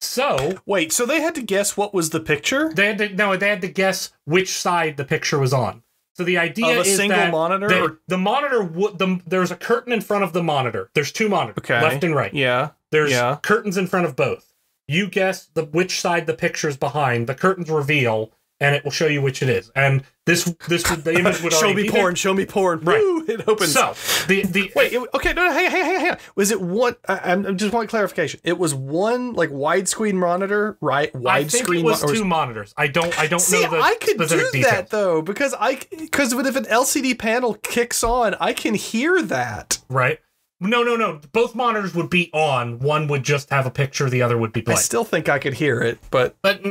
Speaker 1: So
Speaker 2: Wait, so they had to guess what was the picture?
Speaker 1: they had to no, they had to guess which side the picture was on. So the idea
Speaker 2: Of a
Speaker 1: is
Speaker 2: single
Speaker 1: that
Speaker 2: monitor
Speaker 1: they- the monitor would the there's a curtain in front of the monitor. There's two monitors,
Speaker 2: Okay.
Speaker 1: left and right.
Speaker 2: Yeah.
Speaker 1: There's
Speaker 2: Yeah.
Speaker 1: curtains in front of both. You guess the which side the picture's behind. The curtains reveal, and it will show you which it is. And this this would the image would <laughs>
Speaker 2: show
Speaker 1: already
Speaker 2: me
Speaker 1: be there.
Speaker 2: porn, show me porn.
Speaker 1: Right.
Speaker 2: Woo, it opens.
Speaker 1: So the the
Speaker 2: Wait, it, okay, no, no, hang, on, hang, on. Was it one? I, I'm I'm just want clarification. It was one like widescreen monitor, right? Widescreen
Speaker 1: it was
Speaker 2: mo- or-
Speaker 1: two monitors. I don't I don't
Speaker 2: See,
Speaker 1: know the
Speaker 2: I could do
Speaker 1: details.
Speaker 2: that though because I because if an LCD panel kicks on, I can hear that.
Speaker 1: right? No, no, no. Both monitors would be on. One would just have a picture. The other would be blank.
Speaker 2: I still think I could hear it, but
Speaker 1: but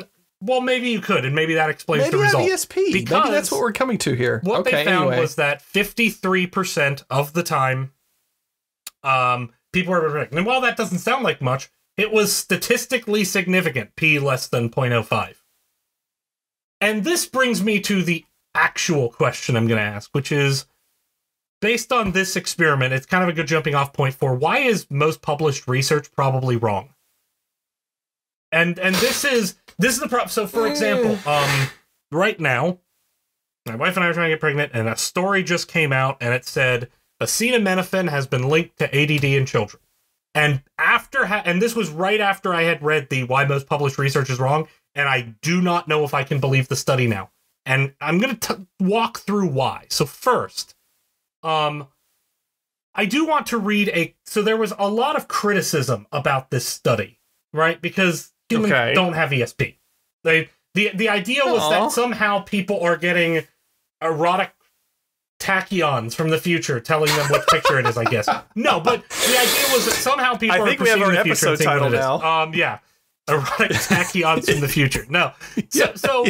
Speaker 1: well, maybe you could, and maybe that explains
Speaker 2: maybe
Speaker 1: the
Speaker 2: I have
Speaker 1: result.
Speaker 2: ESP. maybe
Speaker 1: Because
Speaker 2: that's what we're coming to here.
Speaker 1: What
Speaker 2: okay,
Speaker 1: they found
Speaker 2: anyway.
Speaker 1: was that 53% of the time, um, people were predicting. And while that doesn't sound like much, it was statistically significant, p less than 0.05. And this brings me to the actual question I'm going to ask, which is based on this experiment, it's kind of a good jumping off point for why is most published research probably wrong? And and this is this is the problem. So for example, um right now, my wife and I are trying to get pregnant, and a story just came out, and it said acetaminophen has been linked to ADD in children. And after, ha- and this was right after I had read the why most published research is wrong, and I do not know if I can believe the study now. And I'm going to walk through why. So first, um, I do want to read a. So there was a lot of criticism about this study, right? Because humans
Speaker 2: Okay.
Speaker 1: don't have ESP. They the the idea was
Speaker 2: Aw.
Speaker 1: that somehow people are getting erotic tachyons from the future telling them what picture it is. I guess <laughs> no, but the idea was that somehow people
Speaker 2: I
Speaker 1: are
Speaker 2: think we have our
Speaker 1: the future and
Speaker 2: episode title
Speaker 1: it is. Um, yeah, erotic <laughs> tachyons from the future. No, so, so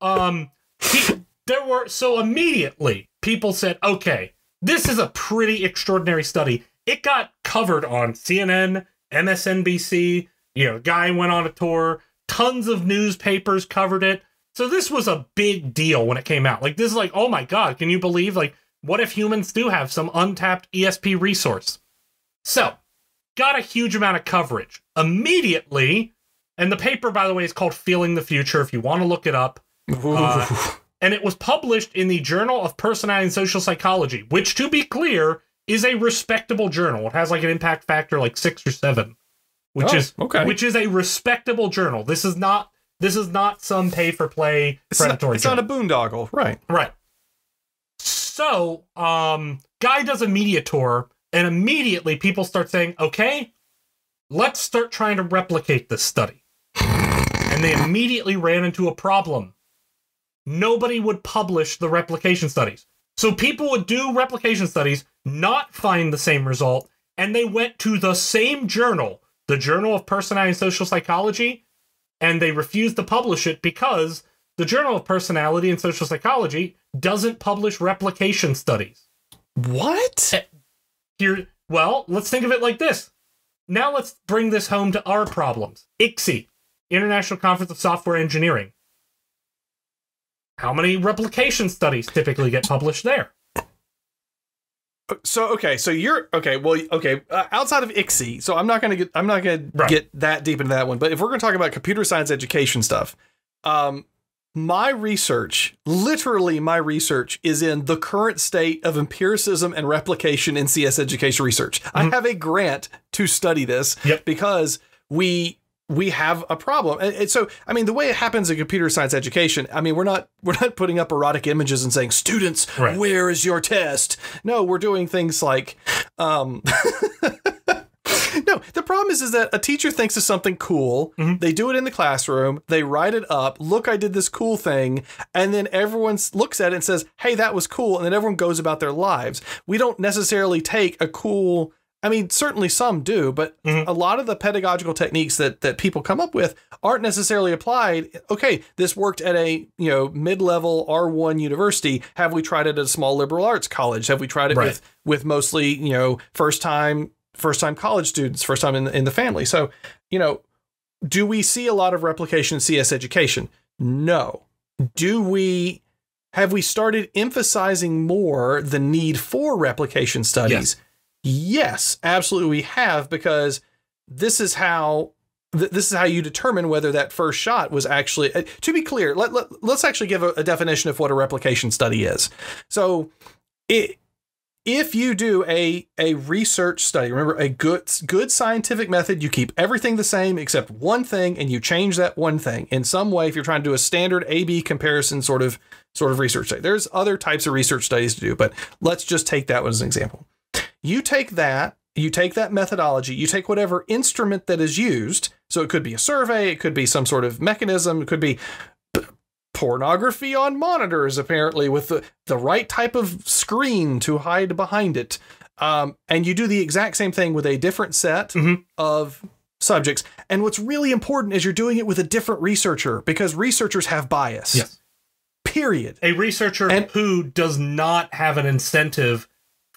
Speaker 1: um, he, there were so immediately people said, okay, this is a pretty extraordinary study. It got covered on CNN, MSNBC. You know, guy went on a tour. Tons of newspapers covered it. So this was a big deal when it came out. Like this is like, oh my god, can you believe? Like, what if humans do have some untapped ESP resource? So, got a huge amount of coverage immediately. And the paper, by the way, is called Feeling the Future. If you want to look it up, uh, and it was published in the Journal of Personality and Social Psychology, which, to be clear, is a respectable journal. It has like an impact factor like six or seven, which
Speaker 2: Oh,
Speaker 1: is
Speaker 2: okay.
Speaker 1: which is a respectable journal. This is not this is not some pay for play
Speaker 2: it's not,
Speaker 1: predatory.
Speaker 2: it's not a boondoggle, right?
Speaker 1: Right. So, um, guy does a media tour, and immediately people start saying, "Okay, let's start trying to replicate this study." and they immediately ran into a problem. Nobody would publish the replication studies. So people would do replication studies, not find the same result, and they went to the same journal, the Journal of Personality and Social Psychology, and they refused to publish it because the Journal of Personality and Social Psychology doesn't publish replication studies.
Speaker 2: What?
Speaker 1: Eh, here, well, let's think of it like this. Now let's bring this home to our problems. ICSE, International Conference of Software Engineering. How many replication studies typically get published there?
Speaker 2: So okay, so you're okay. Well, okay. Uh, outside of ICSE, so I'm not gonna get I'm not gonna
Speaker 1: Right.
Speaker 2: get that deep into that one. But if we're gonna talk about computer science education stuff, um, my research, literally my research, is in the current state of empiricism and replication in CS education research. I have a grant to study this
Speaker 1: Yep.
Speaker 2: because we we have a problem. And, so, I mean, the way it happens in computer science education, I mean, we're not <laughs> we're not putting up erotic images and saying, "Students,
Speaker 1: Right.
Speaker 2: where is your test?" No, we're doing things like, um, <laughs> no. The problem is, is that a teacher thinks of something cool.
Speaker 1: Mhm.
Speaker 2: They do it in the classroom. They write it up. Look, I did this cool thing, and then everyone looks at it and says, "Hey, that was cool," and then everyone goes about their lives. We don't necessarily take a cool. I mean, certainly some do, but
Speaker 1: Mhm.
Speaker 2: a lot of the pedagogical techniques that that people come up with aren't necessarily applied. Okay, this worked at a you know mid level R one university. Have we tried it at a small liberal arts college? Have we tried it
Speaker 1: Right.
Speaker 2: with with mostly you know first time first time college students, first time in the, in the family? So you know, do we see a lot of replication in CS education? No. Do we? Have we started emphasizing more the need for replication studies? Yes, absolutely we have because this is how th- this is how you determine whether that first shot was actually uh, to be clear let, let, let's actually give a, a definition of what a replication study is. So it if you do a a research study remember a good good scientific method you keep everything the same except one thing and you change that one thing. In some way if you're trying to do a standard a b comparison sort of sort of research study there's other types of research studies to do but let's just take that one as an example you take that you take that methodology you take whatever instrument that is used so it could be a survey it could be some sort of mechanism it could be pornography on monitors apparently with the, the right type of screen to hide behind it um, and you do the exact same thing with a different set
Speaker 1: Mhm.
Speaker 2: of subjects and what's really important is you're doing it with a different researcher because researchers have bias
Speaker 1: Yes.
Speaker 2: period
Speaker 1: A researcher
Speaker 2: And-
Speaker 1: who does not have an incentive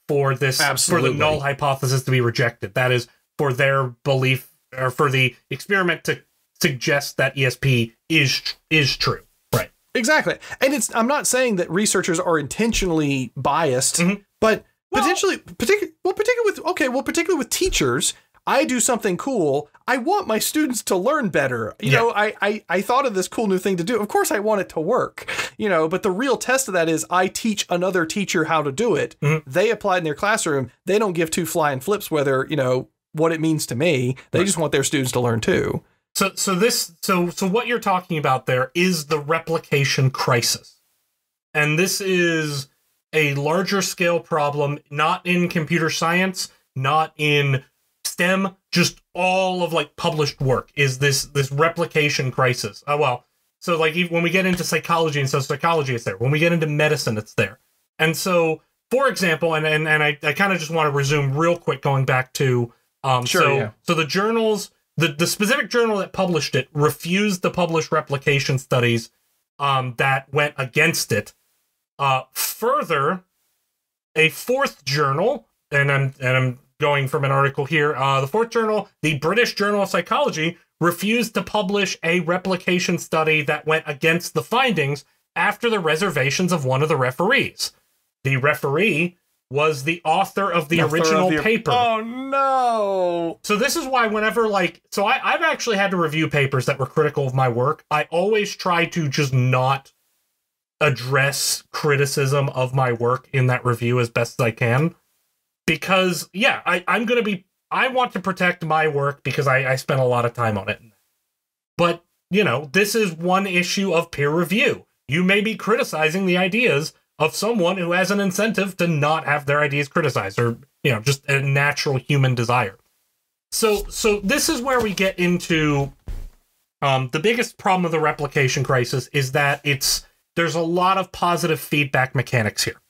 Speaker 1: for this for the null hypothesis to be rejected. That is for their belief or for the experiment to suggest that ESP is is true. Right.
Speaker 2: Exactly. And it's I'm not saying that researchers are intentionally biased,
Speaker 1: Mhm.
Speaker 2: but
Speaker 1: Well-
Speaker 2: potentially particular well particularly with okay, well particularly with teachers, I do something cool. I want my students to learn better. You
Speaker 1: Yeah.
Speaker 2: know, I, I I thought of this cool new thing to do. Of course I want it to work. You know, but the real test of that is I teach another teacher how to do it.
Speaker 1: Mhm.
Speaker 2: They apply it in their classroom. They don't give two flying flips whether, you know, what it means to me. They just want their students to learn too.
Speaker 1: So so this so so what you're talking about there is the replication crisis. And this is a larger scale problem, not in computer science, not in STEM, just all of like published work is this this replication crisis. Oh well, so like even when we get into psychology and so psychology, it's there. When we get into medicine, it's there. And so, for example, and and, and I, I kind of just want to resume real quick, going back to um
Speaker 2: Sure,
Speaker 1: so
Speaker 2: yeah.
Speaker 1: so the journals the the specific journal that published it refused to publish replication studies um that went against it. Uh further, a fourth journal, and I'm and I'm going from an article here. Uh, the fourth journal, the British Journal of Psychology, refused to publish a replication study that went against the findings after the reservations of one of the referees. The referee was the author of the
Speaker 2: of
Speaker 1: original
Speaker 2: the-
Speaker 1: paper.
Speaker 2: Oh no!
Speaker 1: So this is why whenever like so I, I've actually had to review papers that were critical of my work. I always try to just not address criticism of my work in that review as best as I can. Because yeah, I, I'm gonna be I want to protect my work because I, I spent a lot of time on it. But you know, this is one issue of peer review. You may be criticizing the ideas of someone who has an incentive to not have their ideas criticized or you know just a natural human desire so so this is where we get into um the biggest problem of the replication crisis is that it's there's a lot of positive feedback mechanics here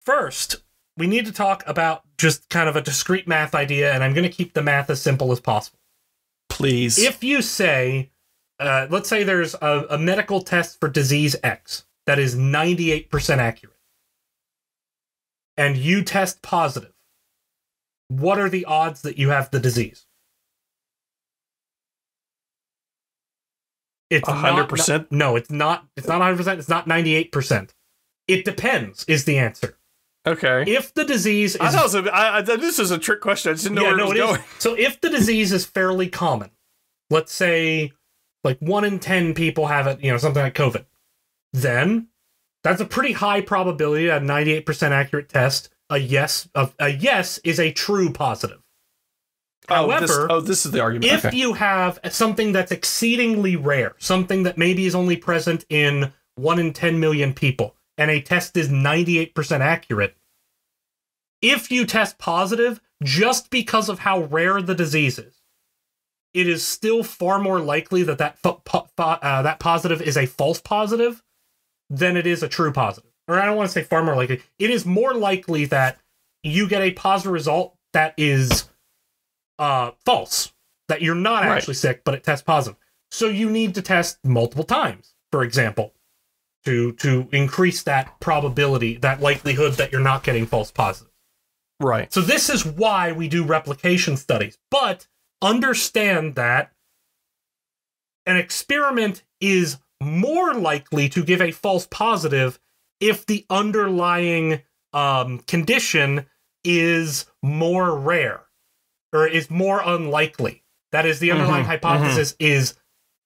Speaker 1: first we need to talk about just kind of a discrete math idea and i'm going to keep the math as simple as possible
Speaker 2: Please.
Speaker 1: if you say, uh, let's say there's a, a medical test for disease X that is 98% accurate, and you test positive, what are the odds that you have the disease? It's
Speaker 2: A hundred percent?
Speaker 1: No, it's not. It's not 100%. It's not 98%. It depends, is the answer.
Speaker 2: Okay.
Speaker 1: If the disease is
Speaker 2: I thought was a, I, I, this is a trick question. I just didn't know where it was
Speaker 1: it is.
Speaker 2: going.
Speaker 1: So if the disease is fairly common, let's say like one in 10 people have it, you know, something like COVID, then that's a pretty high probability, a 98% accurate test. A yes, a, a yes is a true positive.
Speaker 2: Oh, this,
Speaker 1: However,
Speaker 2: oh, this is the argument.
Speaker 1: if
Speaker 2: okay.
Speaker 1: you have something that's exceedingly rare, something that maybe is only present in 1 in 10 million people, and a test is 98% accurate, if you test positive, just because of how rare the disease is, it is still far more likely that that, fo- po- uh, that positive is a false positive than it is a true positive. Or I don't want to say far more likely. It is more likely that you get a positive result that is uh, false, that you're not
Speaker 2: Right.
Speaker 1: actually sick, but it tests positive. So you need to test multiple times, for example, to to increase that probability, that likelihood that you're not getting false positives.
Speaker 2: right.
Speaker 1: So this is why we do replication studies. But understand that an experiment is more likely to give a false positive if the underlying um, condition is more rare or is more unlikely. That is, the underlying
Speaker 2: Mhm,
Speaker 1: hypothesis is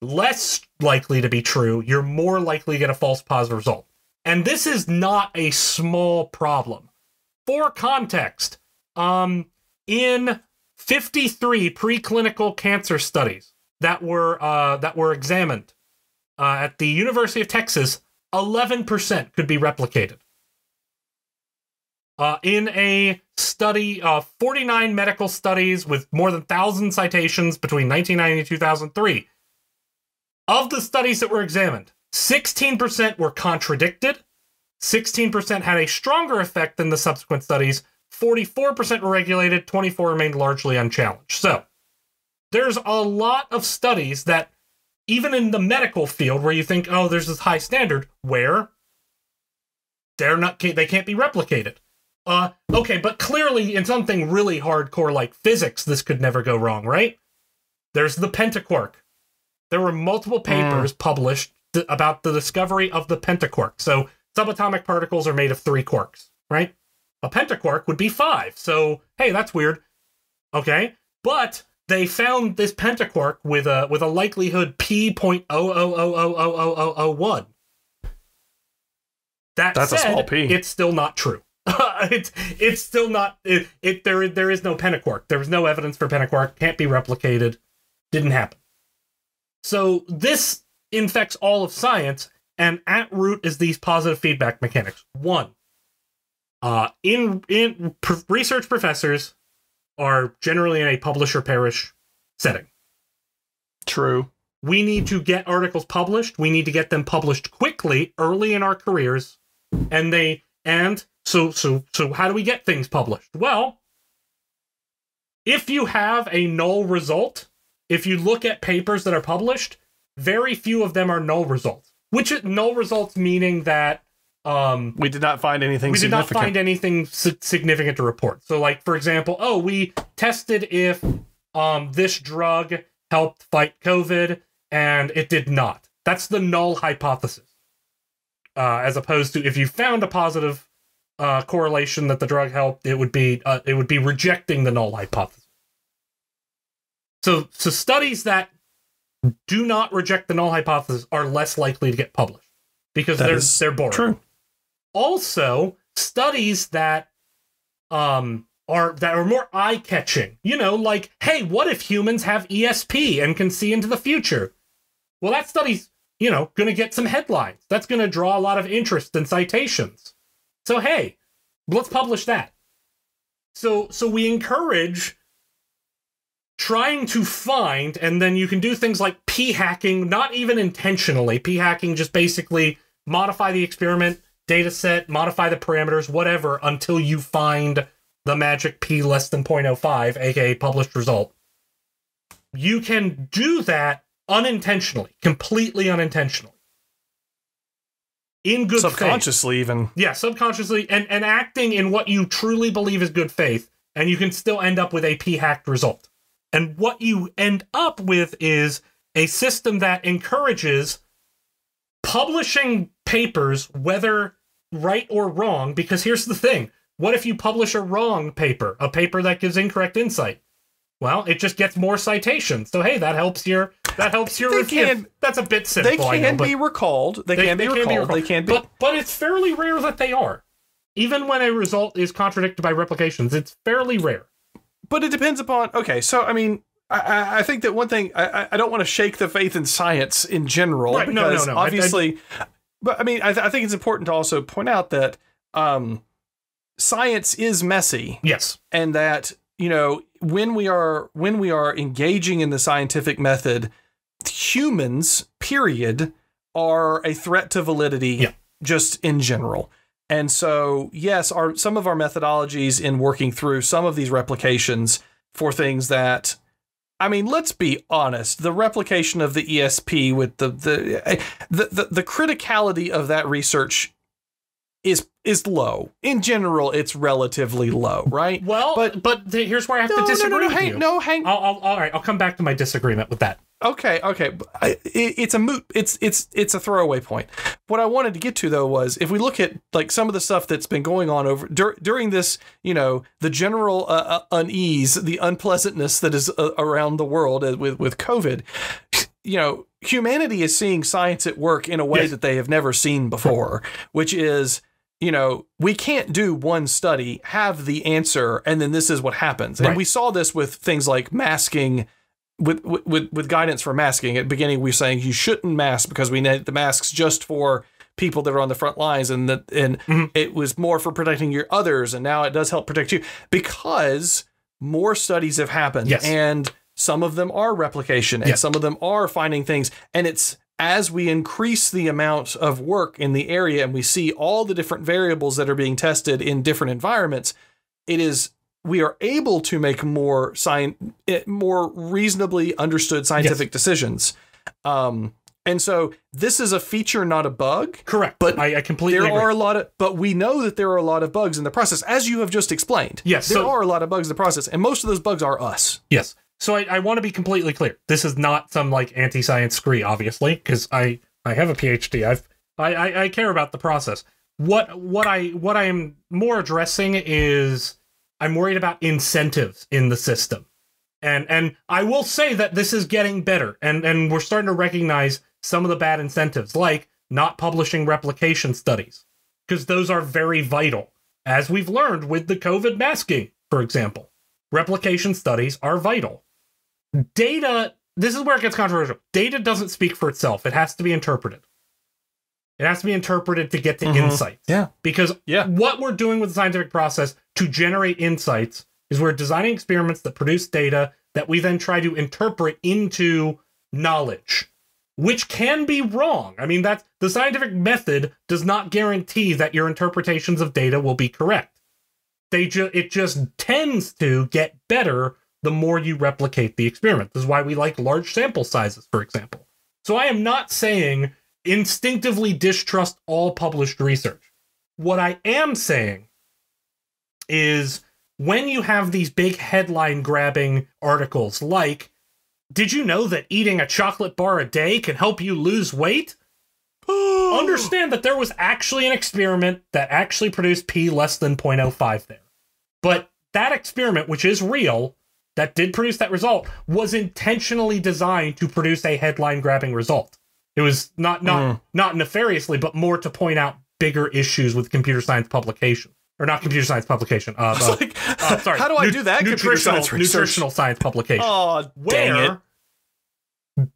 Speaker 1: less likely to be true. You're more likely to get a false positive result. And this is not a small problem. For context, um, in 53 preclinical cancer studies that were uh, that were examined uh, at the University of Texas, 11% could be replicated. Uh, in a study, uh, 49 medical studies with more than 1,000 citations between 1990 and 2003, of the studies that were examined, 16% were contradicted, 16% had a stronger effect than the subsequent studies, 44% were regulated, 24 remained largely unchallenged. So, there's a lot of studies that even in the medical field where you think, "Oh, there's this high standard," where they're not they can't be replicated. Uh okay, but clearly in something really hardcore like physics this could never go wrong, right? There's the pentaquark. There were multiple hmm. papers published th- about the discovery of the pentaquark. So, subatomic particles are made of 3 quarks, right? A pentaquark would be 5. So, hey, that's weird. Okay? But they found this pentaquark with a with a likelihood p point oh oh oh oh oh oh oh oh one. That
Speaker 2: That's a
Speaker 1: said,
Speaker 2: small p.
Speaker 1: It's still not true. <laughs> it's it's still not it, it there there is no pentaquark. There was no evidence for pentaquark. Can't be replicated. Didn't happen. So this infects all of science, and at root is these positive feedback mechanics. One, Uh, in in pr- research professors are generally in a publisher perish setting.
Speaker 2: True.
Speaker 1: We need to get articles published. We need to get them published quickly, early in our careers, and they and so so so how do we get things published? Well, if you have a null result, if you look at papers that are published, very few of them are null results. Which is null results meaning that um,
Speaker 2: We did not find anything
Speaker 1: we did not find anything significant to report. So, like for example, oh, we tested if um, this drug helped fight COVID, and it did not. That's the null hypothesis. Uh, as opposed to if you found a positive uh, correlation that the drug helped, it would be uh, it would be rejecting the null hypothesis. So, so studies that do not reject the null hypothesis are less likely to get published because
Speaker 2: That
Speaker 1: they're they're boring.
Speaker 2: True.
Speaker 1: also studies that um are that are more eye-catching. You know like hey what if humans have esp and can see into the future? Well that study's you know going to get some headlines. That's going to draw a lot of interest and citations. So hey let's publish that. So so we encourage trying to find and then you can do things like p hacking not even intentionally p hacking just basically modify the experiment data set modify the parameters whatever until you find the magic p less than 0.05 aka published result you can do that unintentionally completely unintentionally in good faith
Speaker 2: Subconsciously, even.
Speaker 1: yeah, subconsciously and, and acting in what you truly believe is good faith, and you can still end up with a p hacked result. And what you end up with is a system that encourages publishing papers, whether right or wrong, because here's the thing. What if you publish a wrong paper, a paper that gives incorrect insight? Well, it just gets more citations. So hey, that helps your that helps your
Speaker 2: They
Speaker 1: review.
Speaker 2: can-
Speaker 1: That's a bit simple.
Speaker 2: They
Speaker 1: know,
Speaker 2: can
Speaker 1: but-
Speaker 2: be recalled. They, can, be recalled. They can be.
Speaker 1: but but it's fairly rare that they are. Even when a result is contradicted by replications, it's fairly rare.
Speaker 2: But it depends upon okay so i mean i, I- I think that one thing I, I- I don't want to shake the faith in science in general
Speaker 1: Right, no, no,
Speaker 2: because
Speaker 1: no, I- I-
Speaker 2: obviously but i mean I, th- I think it's important to also point out that um, science is messy
Speaker 1: Yes.
Speaker 2: and that you know when we are when we are engaging in the scientific method humans period are a threat to validity
Speaker 1: Yeah.
Speaker 2: just in general and so yes our some of our methodologies in working through some of these replications for things that I mean, let's be honest. The replication of the ESP with the the the the, the criticality of that research is is low. In general, it's relatively low, right?
Speaker 1: Well,
Speaker 2: But-
Speaker 1: but but th- here's where I have
Speaker 2: No,
Speaker 1: to
Speaker 2: no,
Speaker 1: disagree
Speaker 2: no, no,
Speaker 1: with
Speaker 2: hang,
Speaker 1: you.
Speaker 2: no, hang.
Speaker 1: I'll, I'll, all right, I'll come back to my disagreement with that.
Speaker 2: Okay, okay. I, it, it's a moot. It's it's it's a throwaway point. What I wanted to get to though was if we look at like some of the stuff that's been going on over dur- during this, you know, the general uh, uh, unease, the unpleasantness that is uh, around the world uh, with with COVID. You know, humanity is seeing science at work in a way
Speaker 1: Yes.
Speaker 2: that they have never seen before, which is you know, we can't do one study, have the answer, and then this is what happens. And
Speaker 1: Right.
Speaker 2: we saw this with things like masking with, with with guidance for masking at the beginning we were saying you shouldn't mask because we need the masks just for people that are on the front lines and that and
Speaker 1: Mhm.
Speaker 2: it was more for protecting your others and now it does help protect you because more studies have happened
Speaker 1: Yes.
Speaker 2: and some of them are replication and
Speaker 1: Yes.
Speaker 2: some of them are finding things and it's as we increase the amount of work in the area and we see all the different variables that are being tested in different environments it is we are able to make more science more reasonably understood scientific decisions um and so this is a feature not a bug
Speaker 1: Correct.
Speaker 2: But
Speaker 1: I, I completely
Speaker 2: there
Speaker 1: agree.
Speaker 2: are a lot of but we know that there are a lot of bugs in the process as you have just explained
Speaker 1: Yes,
Speaker 2: there
Speaker 1: so-
Speaker 2: are a lot of bugs in the process and most of those bugs are us
Speaker 1: Yes. So I, I want to be completely clear. This is not some like anti-science scree, obviously, because I I have a PhD. I've I, I I care about the process. What what I what I am more addressing is I'm worried about incentives in the system, and and I will say that this is getting better, and and we're starting to recognize some of the bad incentives, like not publishing replication studies, because those are very vital, as we've learned with the COVID masking, for example replication studies are vital. Data, this is where it gets controversial. Data doesn't speak for itself, it has to be interpreted. It has to be interpreted to get to
Speaker 2: Mhm.
Speaker 1: insights.
Speaker 2: Yeah.
Speaker 1: Because
Speaker 2: Yeah.
Speaker 1: what we're doing with the scientific process to generate insights is we're designing experiments that produce data that we then try to interpret into knowledge, which can be wrong. I mean, that's the scientific method does not guarantee that your interpretations of data will be correct. They ju- it just tends to get better the more you replicate the experiment. This is why we like large sample sizes, for example. So I am not saying instinctively distrust all published research. What I am saying is when you have these big headline grabbing articles like, Did you know that eating a chocolate bar a day can help you lose weight? <gasps> Understand that there was actually an experiment that actually produced p less than 0.05 there. But that experiment, which is real, that did produce that result, was intentionally designed to produce a headline grabbing result. It was not not
Speaker 2: Mm.
Speaker 1: not nefariously, but more to point out bigger issues with computer science publication. Or not computer science publication. Uh, <laughs> uh,
Speaker 2: like,
Speaker 1: uh, <laughs> sorry.
Speaker 2: how do I
Speaker 1: nu-
Speaker 2: do that?
Speaker 1: Nutritional,
Speaker 2: science
Speaker 1: nutritional science publication
Speaker 2: Oh, dang it.
Speaker 1: where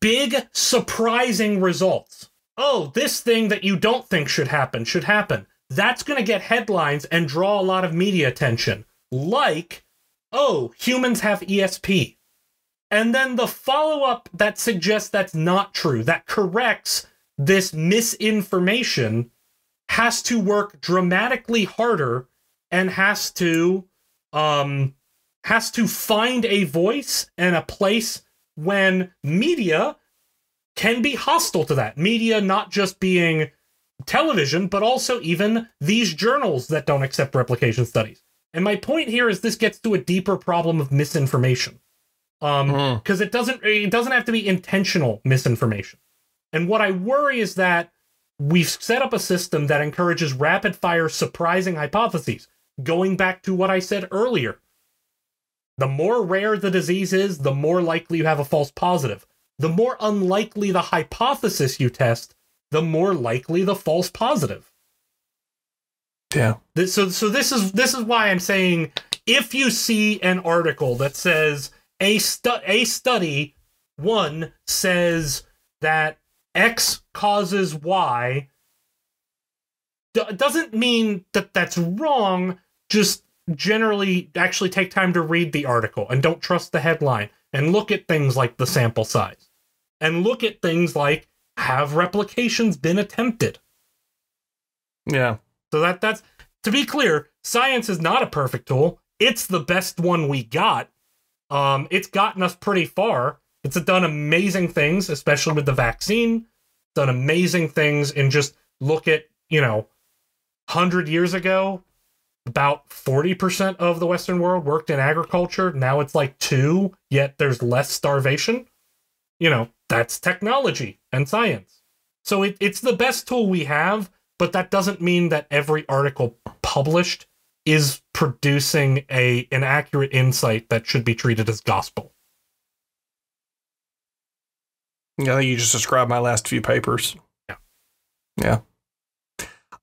Speaker 1: big surprising results. Oh, this thing that you don't think should happen should happen. That's going to get headlines and draw a lot of media attention. Like, oh, humans have ESP. And then the follow up that suggests that's not true, that corrects this misinformation, has to work dramatically harder and has to um has to find a voice and a place when media can be hostile to that. Media not just being television, but also even these journals that don't accept replication studies. And my point here is this gets to a deeper problem of misinformation. Um,
Speaker 2: Mm.
Speaker 1: because it doesn't it doesn't have to be intentional misinformation. And what I worry is that we've set up a system that encourages rapid fire surprising hypotheses. Going back to what I said earlier, the more rare the disease is, the more likely you have a false positive. The more unlikely the hypothesis you test, the more likely the false positive.
Speaker 2: Yeah.
Speaker 1: This, so so this is this is why I'm saying if you see an article that says a stu- a study one says that X causes Y d- doesn't mean that that's wrong. Just generally actually take time to read the article and don't trust the headline and look at things like the sample size and look at things like have replications been attempted.
Speaker 2: Yeah.
Speaker 1: So that that's to be clear, science is not a perfect tool. It's the best one we got. Um, it's gotten us pretty far. It's done amazing things, especially with the vaccine. Done amazing things and just look at you know, hundred years ago, about forty percent of the Western world worked in agriculture. Now it's like two. Yet there's less starvation. You know, that's technology and science. So it, it's the best tool we have but that doesn't mean that every article published is producing a an accurate insight that should be treated as gospel.
Speaker 2: Yeah, you just described my last few papers.
Speaker 1: Yeah.
Speaker 2: Yeah.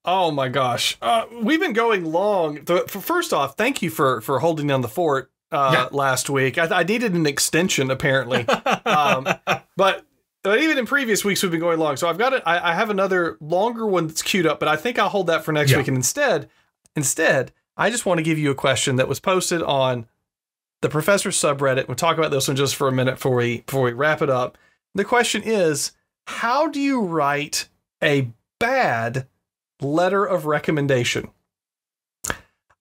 Speaker 2: Oh my gosh, uh, we've been going long. The, for, first off, thank you for for holding down the fort uh,
Speaker 1: Yeah.
Speaker 2: last week. I, I needed an extension apparently, um, <laughs> but but even in previous weeks we've been going long. So I've got it. I, have another longer one that's queued up, but I think I'll hold that for next
Speaker 1: Yeah.
Speaker 2: week. And instead, instead, I just want to give you a question that was posted on the professor subreddit. We'll talk about this one just for a minute before we before we wrap it up. The question is, how do you write a bad letter of recommendation?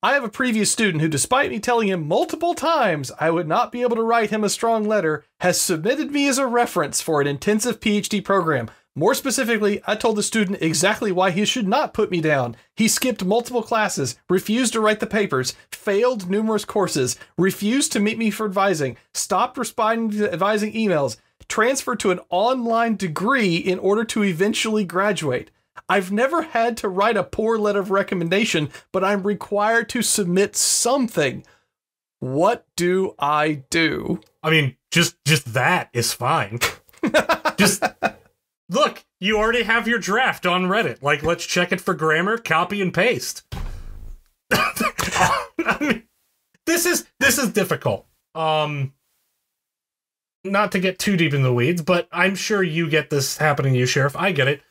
Speaker 2: I have a previous student who, despite me telling him multiple times I would not be able to write him a strong letter, has submitted me as a reference for an intensive PhD program. More specifically, I told the student exactly why he should not put me down. He skipped multiple classes, refused to write the papers, failed numerous courses, refused to meet me for advising, stopped responding to advising emails, transferred to an online degree in order to eventually graduate. I've never had to write a poor letter of recommendation, but I'm required to submit something. What do I do?
Speaker 1: I mean, just just that is fine. <laughs> just look, you already have your draft on Reddit. Like, let's check it for grammar, copy and paste. <laughs> I mean, this is this is difficult. Um, not to get too deep in the weeds, but I'm sure you get this happening to you, Sherriff. I get it.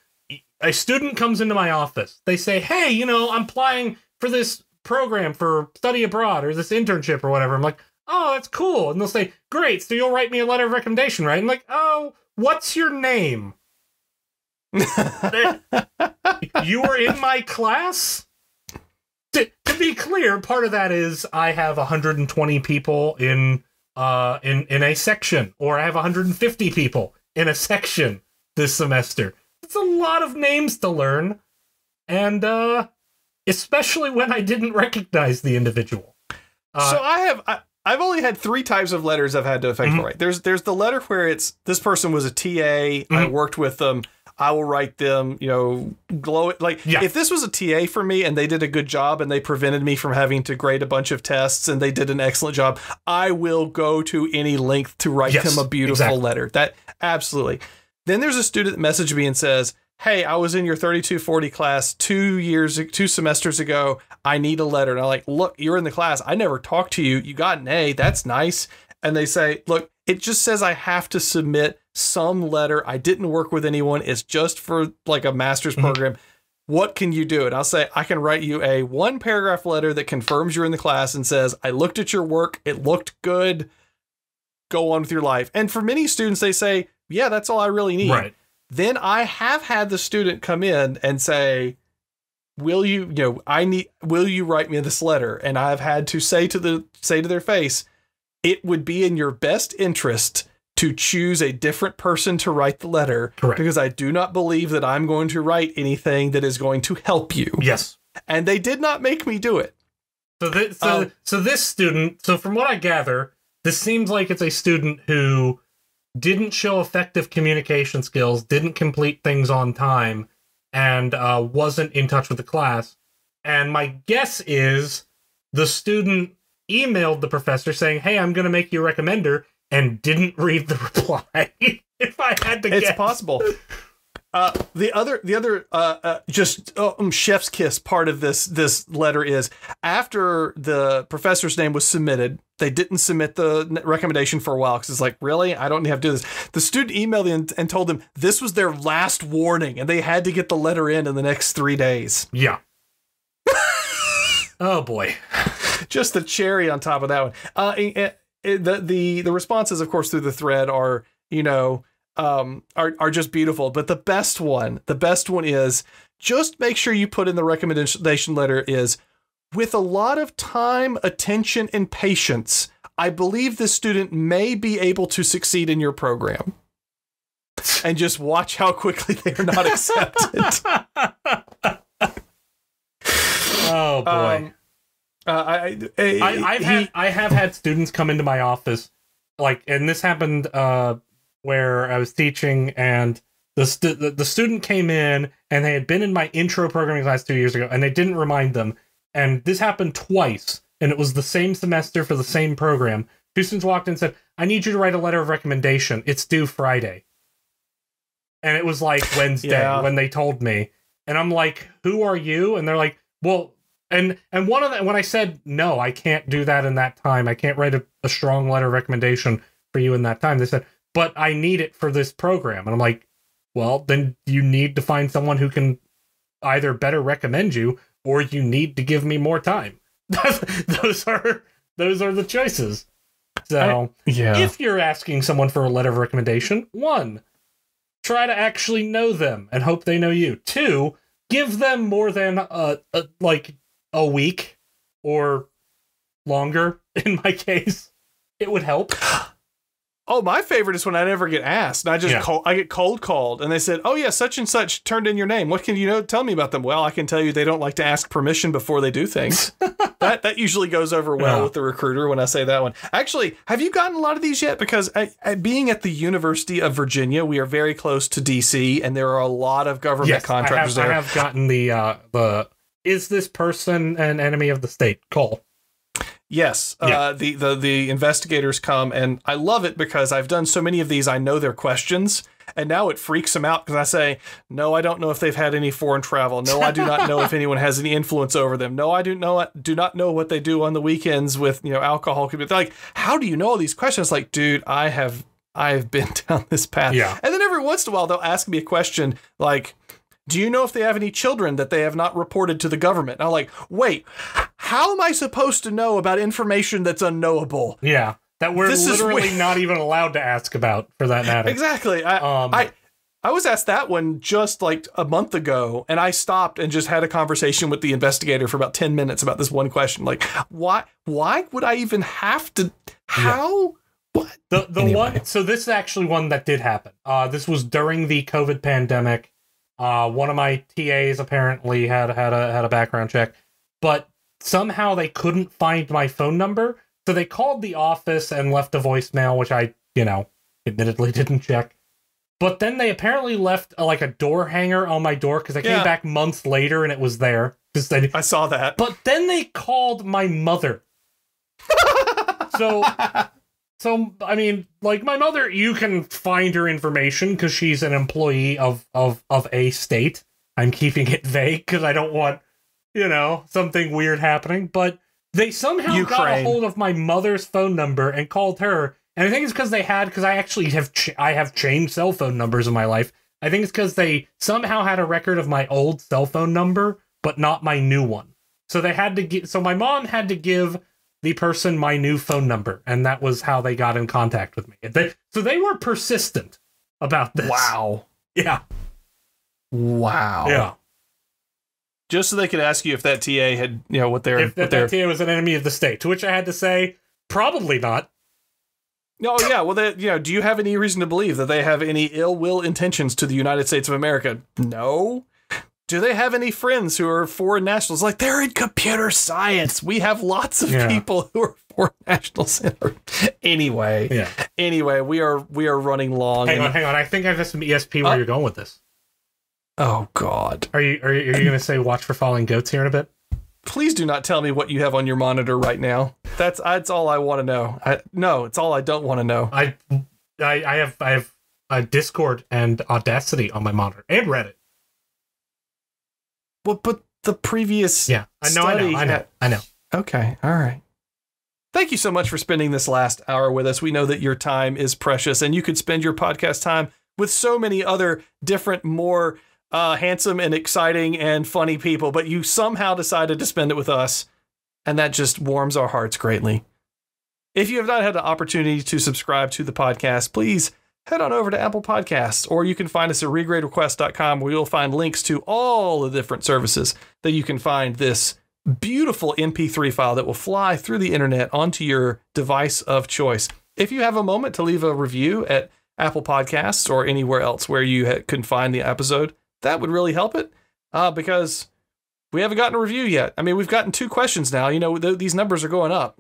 Speaker 1: a student comes into my office. They say, "Hey, you know, I'm applying for this program for study abroad or this internship or whatever." I'm like, "Oh, that's cool." And they'll say, "Great, so you'll write me a letter of recommendation, right?" I'm like, "Oh, what's your name?" <laughs> you were in my class? To, to be clear, part of that is I have 120 people in uh in in a section or I have 150 people in a section this semester. It's a lot of names to learn. And uh especially when I didn't recognize the individual. Uh,
Speaker 2: so I have I, I've only had three types of letters I've had to effectively
Speaker 1: Mhm.
Speaker 2: write. There's there's the letter where it's this person was a TA, I
Speaker 1: Mhm.
Speaker 2: worked with them. I will write them, you know, glow it like
Speaker 1: Yeah.
Speaker 2: if this was a TA for me and they did a good job and they prevented me from having to grade a bunch of tests and they did an excellent job, I will go to any length to write
Speaker 1: Yes,
Speaker 2: them a beautiful
Speaker 1: exactly.
Speaker 2: letter. That absolutely. Then there's a student that messaged me and says, Hey, I was in your 3240 class two years, two semesters ago. I need a letter. And I'm like, look, you're in the class. I never talked to you. You got an A. That's nice. And they say, look, it just says I have to submit some letter. I didn't work with anyone. It's just for like a master's
Speaker 1: Mhm.
Speaker 2: program. What can you do? And I'll say, I can write you a one paragraph letter that confirms you're in the class and says, I looked at your work. It looked good. Go on with your life. And for many students, they say, yeah, that's all I really need.
Speaker 1: right.
Speaker 2: Then I have had the student come in and say, "Will you, you know, I need will you write me this letter?" And I've had to say to the say to their face, "It would be in your best interest to choose a different person to write the letter
Speaker 1: Correct.
Speaker 2: because I do not believe that I'm going to write anything that is going to help you."
Speaker 1: Yes.
Speaker 2: And they did not make me do it.
Speaker 1: So this, so,
Speaker 2: Um,
Speaker 1: so this student, so from what I gather, this seems like it's a student who didn't show effective communication skills, didn't complete things on time, and uh, wasn't in touch with the class. And my guess is the student emailed the professor saying, "Hey, I'm going to make you a recommender," and didn't read the <laughs> reply. if I had to
Speaker 2: It's
Speaker 1: guess,
Speaker 2: possible. Uh, the other, the other, uh, uh, just um, chef's kiss part of this this letter is after the professor's name was submitted, they didn't submit the recommendation for a while because it's like, really, I don't have to do this. The student emailed in and told them this was their last warning, and they had to get the letter in in the next three days.
Speaker 1: yeah. <laughs> oh boy.
Speaker 2: just the cherry on top of that one. Uh, the the the responses, of course, through the thread are you know um are are just beautiful. But the best one, the best one is just make sure you put in the recommendation letter is with a lot of time, attention, and patience. I believe this student may be able to succeed in your program. And just watch how quickly they are not <laughs> accepted.
Speaker 1: Oh boy.
Speaker 2: Um, uh, I, I,
Speaker 1: I, I've
Speaker 2: he-
Speaker 1: had I have had students come into my office, like, and this happened uh, where I was teaching, and the, stu- the the student came in, and they had been in my intro programming class two years ago, and they didn't remind them, and this happened twice, and it was the same semester for the same program. Two students walked in and said, "I need you to write a letter of recommendation. It's due Friday," and it was like <laughs> Wednesday
Speaker 2: Yeah.
Speaker 1: when they told me, and I'm like, "Who are you?" And they're like, "Well." And and one of the when I said no, I can't do that in that time. I can't write a, a strong letter of recommendation for you in that time. They said, but I need it for this program. And I'm like, well, then you need to find someone who can either better recommend you or you need to give me more time. <laughs> those are those are the choices. So
Speaker 2: yeah.
Speaker 1: if you're asking someone for a letter of recommendation, one, try to actually know them and hope they know you. Two, give them more than a, a like a week or longer. <laughs> In my case, it would help. <gasps>
Speaker 2: Oh, my favorite is when I never get asked. And I just
Speaker 1: Yeah.
Speaker 2: call, I get cold called, and they said, "Oh yeah, such and such turned in your name. What can you know? Tell me about them." Well, I can tell you they don't like to ask permission before they do things. <laughs> that that usually goes over well
Speaker 1: Yeah.
Speaker 2: with the recruiter when I say that one. Actually, have you gotten a lot of these yet? Because I, I, being at the University of Virginia, we are very close to DC, and there are a lot of government
Speaker 1: Yes, I
Speaker 2: contractors
Speaker 1: there. I have gotten the uh, the is this person an enemy of the state call.
Speaker 2: Yes,
Speaker 1: Yeah.
Speaker 2: uh, the, the the investigators come, and I love it because I've done so many of these. I know their questions, and now it freaks them out because I say, "No, I don't know if they've had any foreign travel. No, I do not know if <laughs> anyone has any influence over them. No, I do know do not know what they do on the weekends with you know alcohol." They're like, "How do you know all these questions?" Like, dude, I have I've been <laughs> down this path.
Speaker 1: Yeah.
Speaker 2: And then every once in a while they'll ask me a question like, Do you know if they have any children that they have not reported to the government? And I'm like, wait, how am I supposed to know about information that's unknowable?
Speaker 1: Yeah, that we're
Speaker 2: This is
Speaker 1: literally
Speaker 2: weird.
Speaker 1: not even allowed to ask about, for that matter.
Speaker 2: Exactly. I,
Speaker 1: Um,
Speaker 2: I I was asked that one just like a month ago, and I stopped and just had a conversation with the investigator for about ten minutes about this one question. Like, why? Why would I even have to? How? What?
Speaker 1: The the
Speaker 2: Anyway.
Speaker 1: one so this is actually one that did happen. Uh this was during the COVID pandemic. Uh one of my TAs apparently had had a had a background check, but somehow they couldn't find my phone number. So they called the office and left a voicemail, which I, you know, admittedly <laughs> didn't check. But then they apparently left uh, like a door hanger on my door because I came back months later and it was there. they-
Speaker 2: I saw that.
Speaker 1: but then they called my mother. <laughs> so, so I mean, like my mother, you can find her information because she's an employee of of of a state. I'm keeping it <laughs> vague because I don't want, you know, something weird happening. But they somehow got a hold of my mother's phone number and called her. And I think it's because they had because I actually have ch- I have changed cell phone numbers in my life. I think it's because they somehow had a record of my old cell phone number, but not my new one. So they had to get. So my mom had to give the person my new phone number, and that was how they got in contact with me. They, so they were persistent about this.
Speaker 2: Wow.
Speaker 1: Yeah.
Speaker 2: Wow.
Speaker 1: Yeah.
Speaker 2: Just so they could ask you if that TA had, you know, what their
Speaker 1: If
Speaker 2: what
Speaker 1: that,
Speaker 2: their
Speaker 1: that TA was an enemy of the state, to which I had to say, probably not.
Speaker 2: No, oh, yeah. Well, they, you know, do you have any reason to believe that they have any ill will intentions to the United States of America? No. Do they have any friends who are foreign nationals? Like they're in computer science. We have lots of
Speaker 1: Yeah.
Speaker 2: people who are foreign nationals. anyway,
Speaker 1: Yeah.
Speaker 2: anyway, we are we are running long.
Speaker 1: Hang on, hang on. I think I have some ESP where
Speaker 2: Uh,
Speaker 1: you're going with this.
Speaker 2: oh God!
Speaker 1: Are you are you, are you going to say watch for falling goats here in a bit?
Speaker 2: Please do not tell me what you have on your monitor right now. That's that's all I want to know. I, no, it's all I don't want to know.
Speaker 1: I I I have I have a Discord and Audacity on my monitor and Reddit.
Speaker 2: Well, but the previous
Speaker 1: Yeah, I know, I know, I know,
Speaker 2: had-
Speaker 1: I know.
Speaker 2: Okay, all right. Thank you so much for spending this last hour with us. We know that your time is precious and you could spend your podcast time with so many other different, more uh, handsome and exciting and funny people, but you somehow decided to spend it with us. And that just warms our hearts greatly. If you have not had the opportunity to subscribe to the podcast, please head on over to Apple Podcasts, or you can find us at regraderequest.com where you'll find links to all the different services that you can find this beautiful MP3 file that will fly through the internet onto your device of choice. If you have a moment to leave a review at Apple Podcasts or anywhere else where you ha- can find the episode, that would really help it uh, because we haven't gotten a review yet. I mean, we've gotten two questions now. You know, th- these numbers are going up.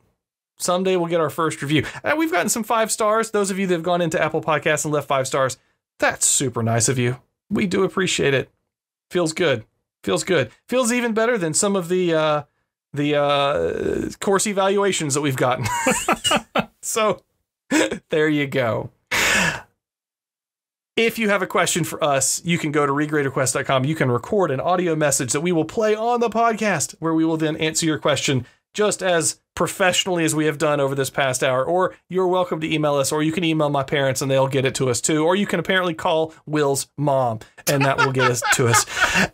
Speaker 2: Someday we'll get our first review. And we've gotten some five stars. Those of you that have gone into Apple Podcasts and left five stars, that's super nice of you. We do appreciate it. Feels good. Feels good. Feels even better than some of the uh, the uh, course evaluations that we've gotten. <laughs> so <laughs> there you go. If you have a question for us, you can go to regraderequest.com. You can record an audio message that we will play on the podcast, where we will then answer your question just as professionally as we have done over this past hour. Or you're welcome to email us, or you can email my parents and they'll get it to us too. Or you can apparently call Will's mom, and that will get us to us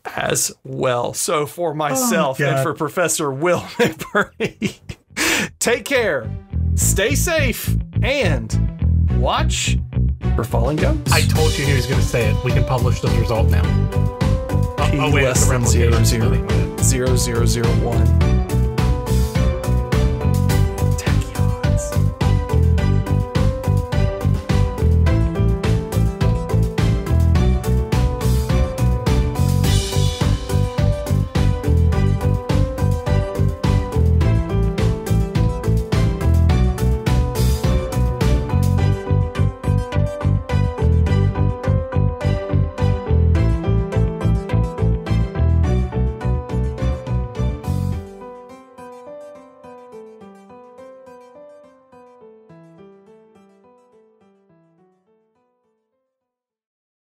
Speaker 2: <laughs> as well. So for oh, myself and for Professor Will <laughs> McBurney, take care, stay safe, and watch for falling goats.
Speaker 1: I told you he was going to say it. We can publish this result now. Oh,
Speaker 2: P
Speaker 1: oh, wait,
Speaker 2: less than zero
Speaker 1: replication.
Speaker 2: zero zero zero zero one.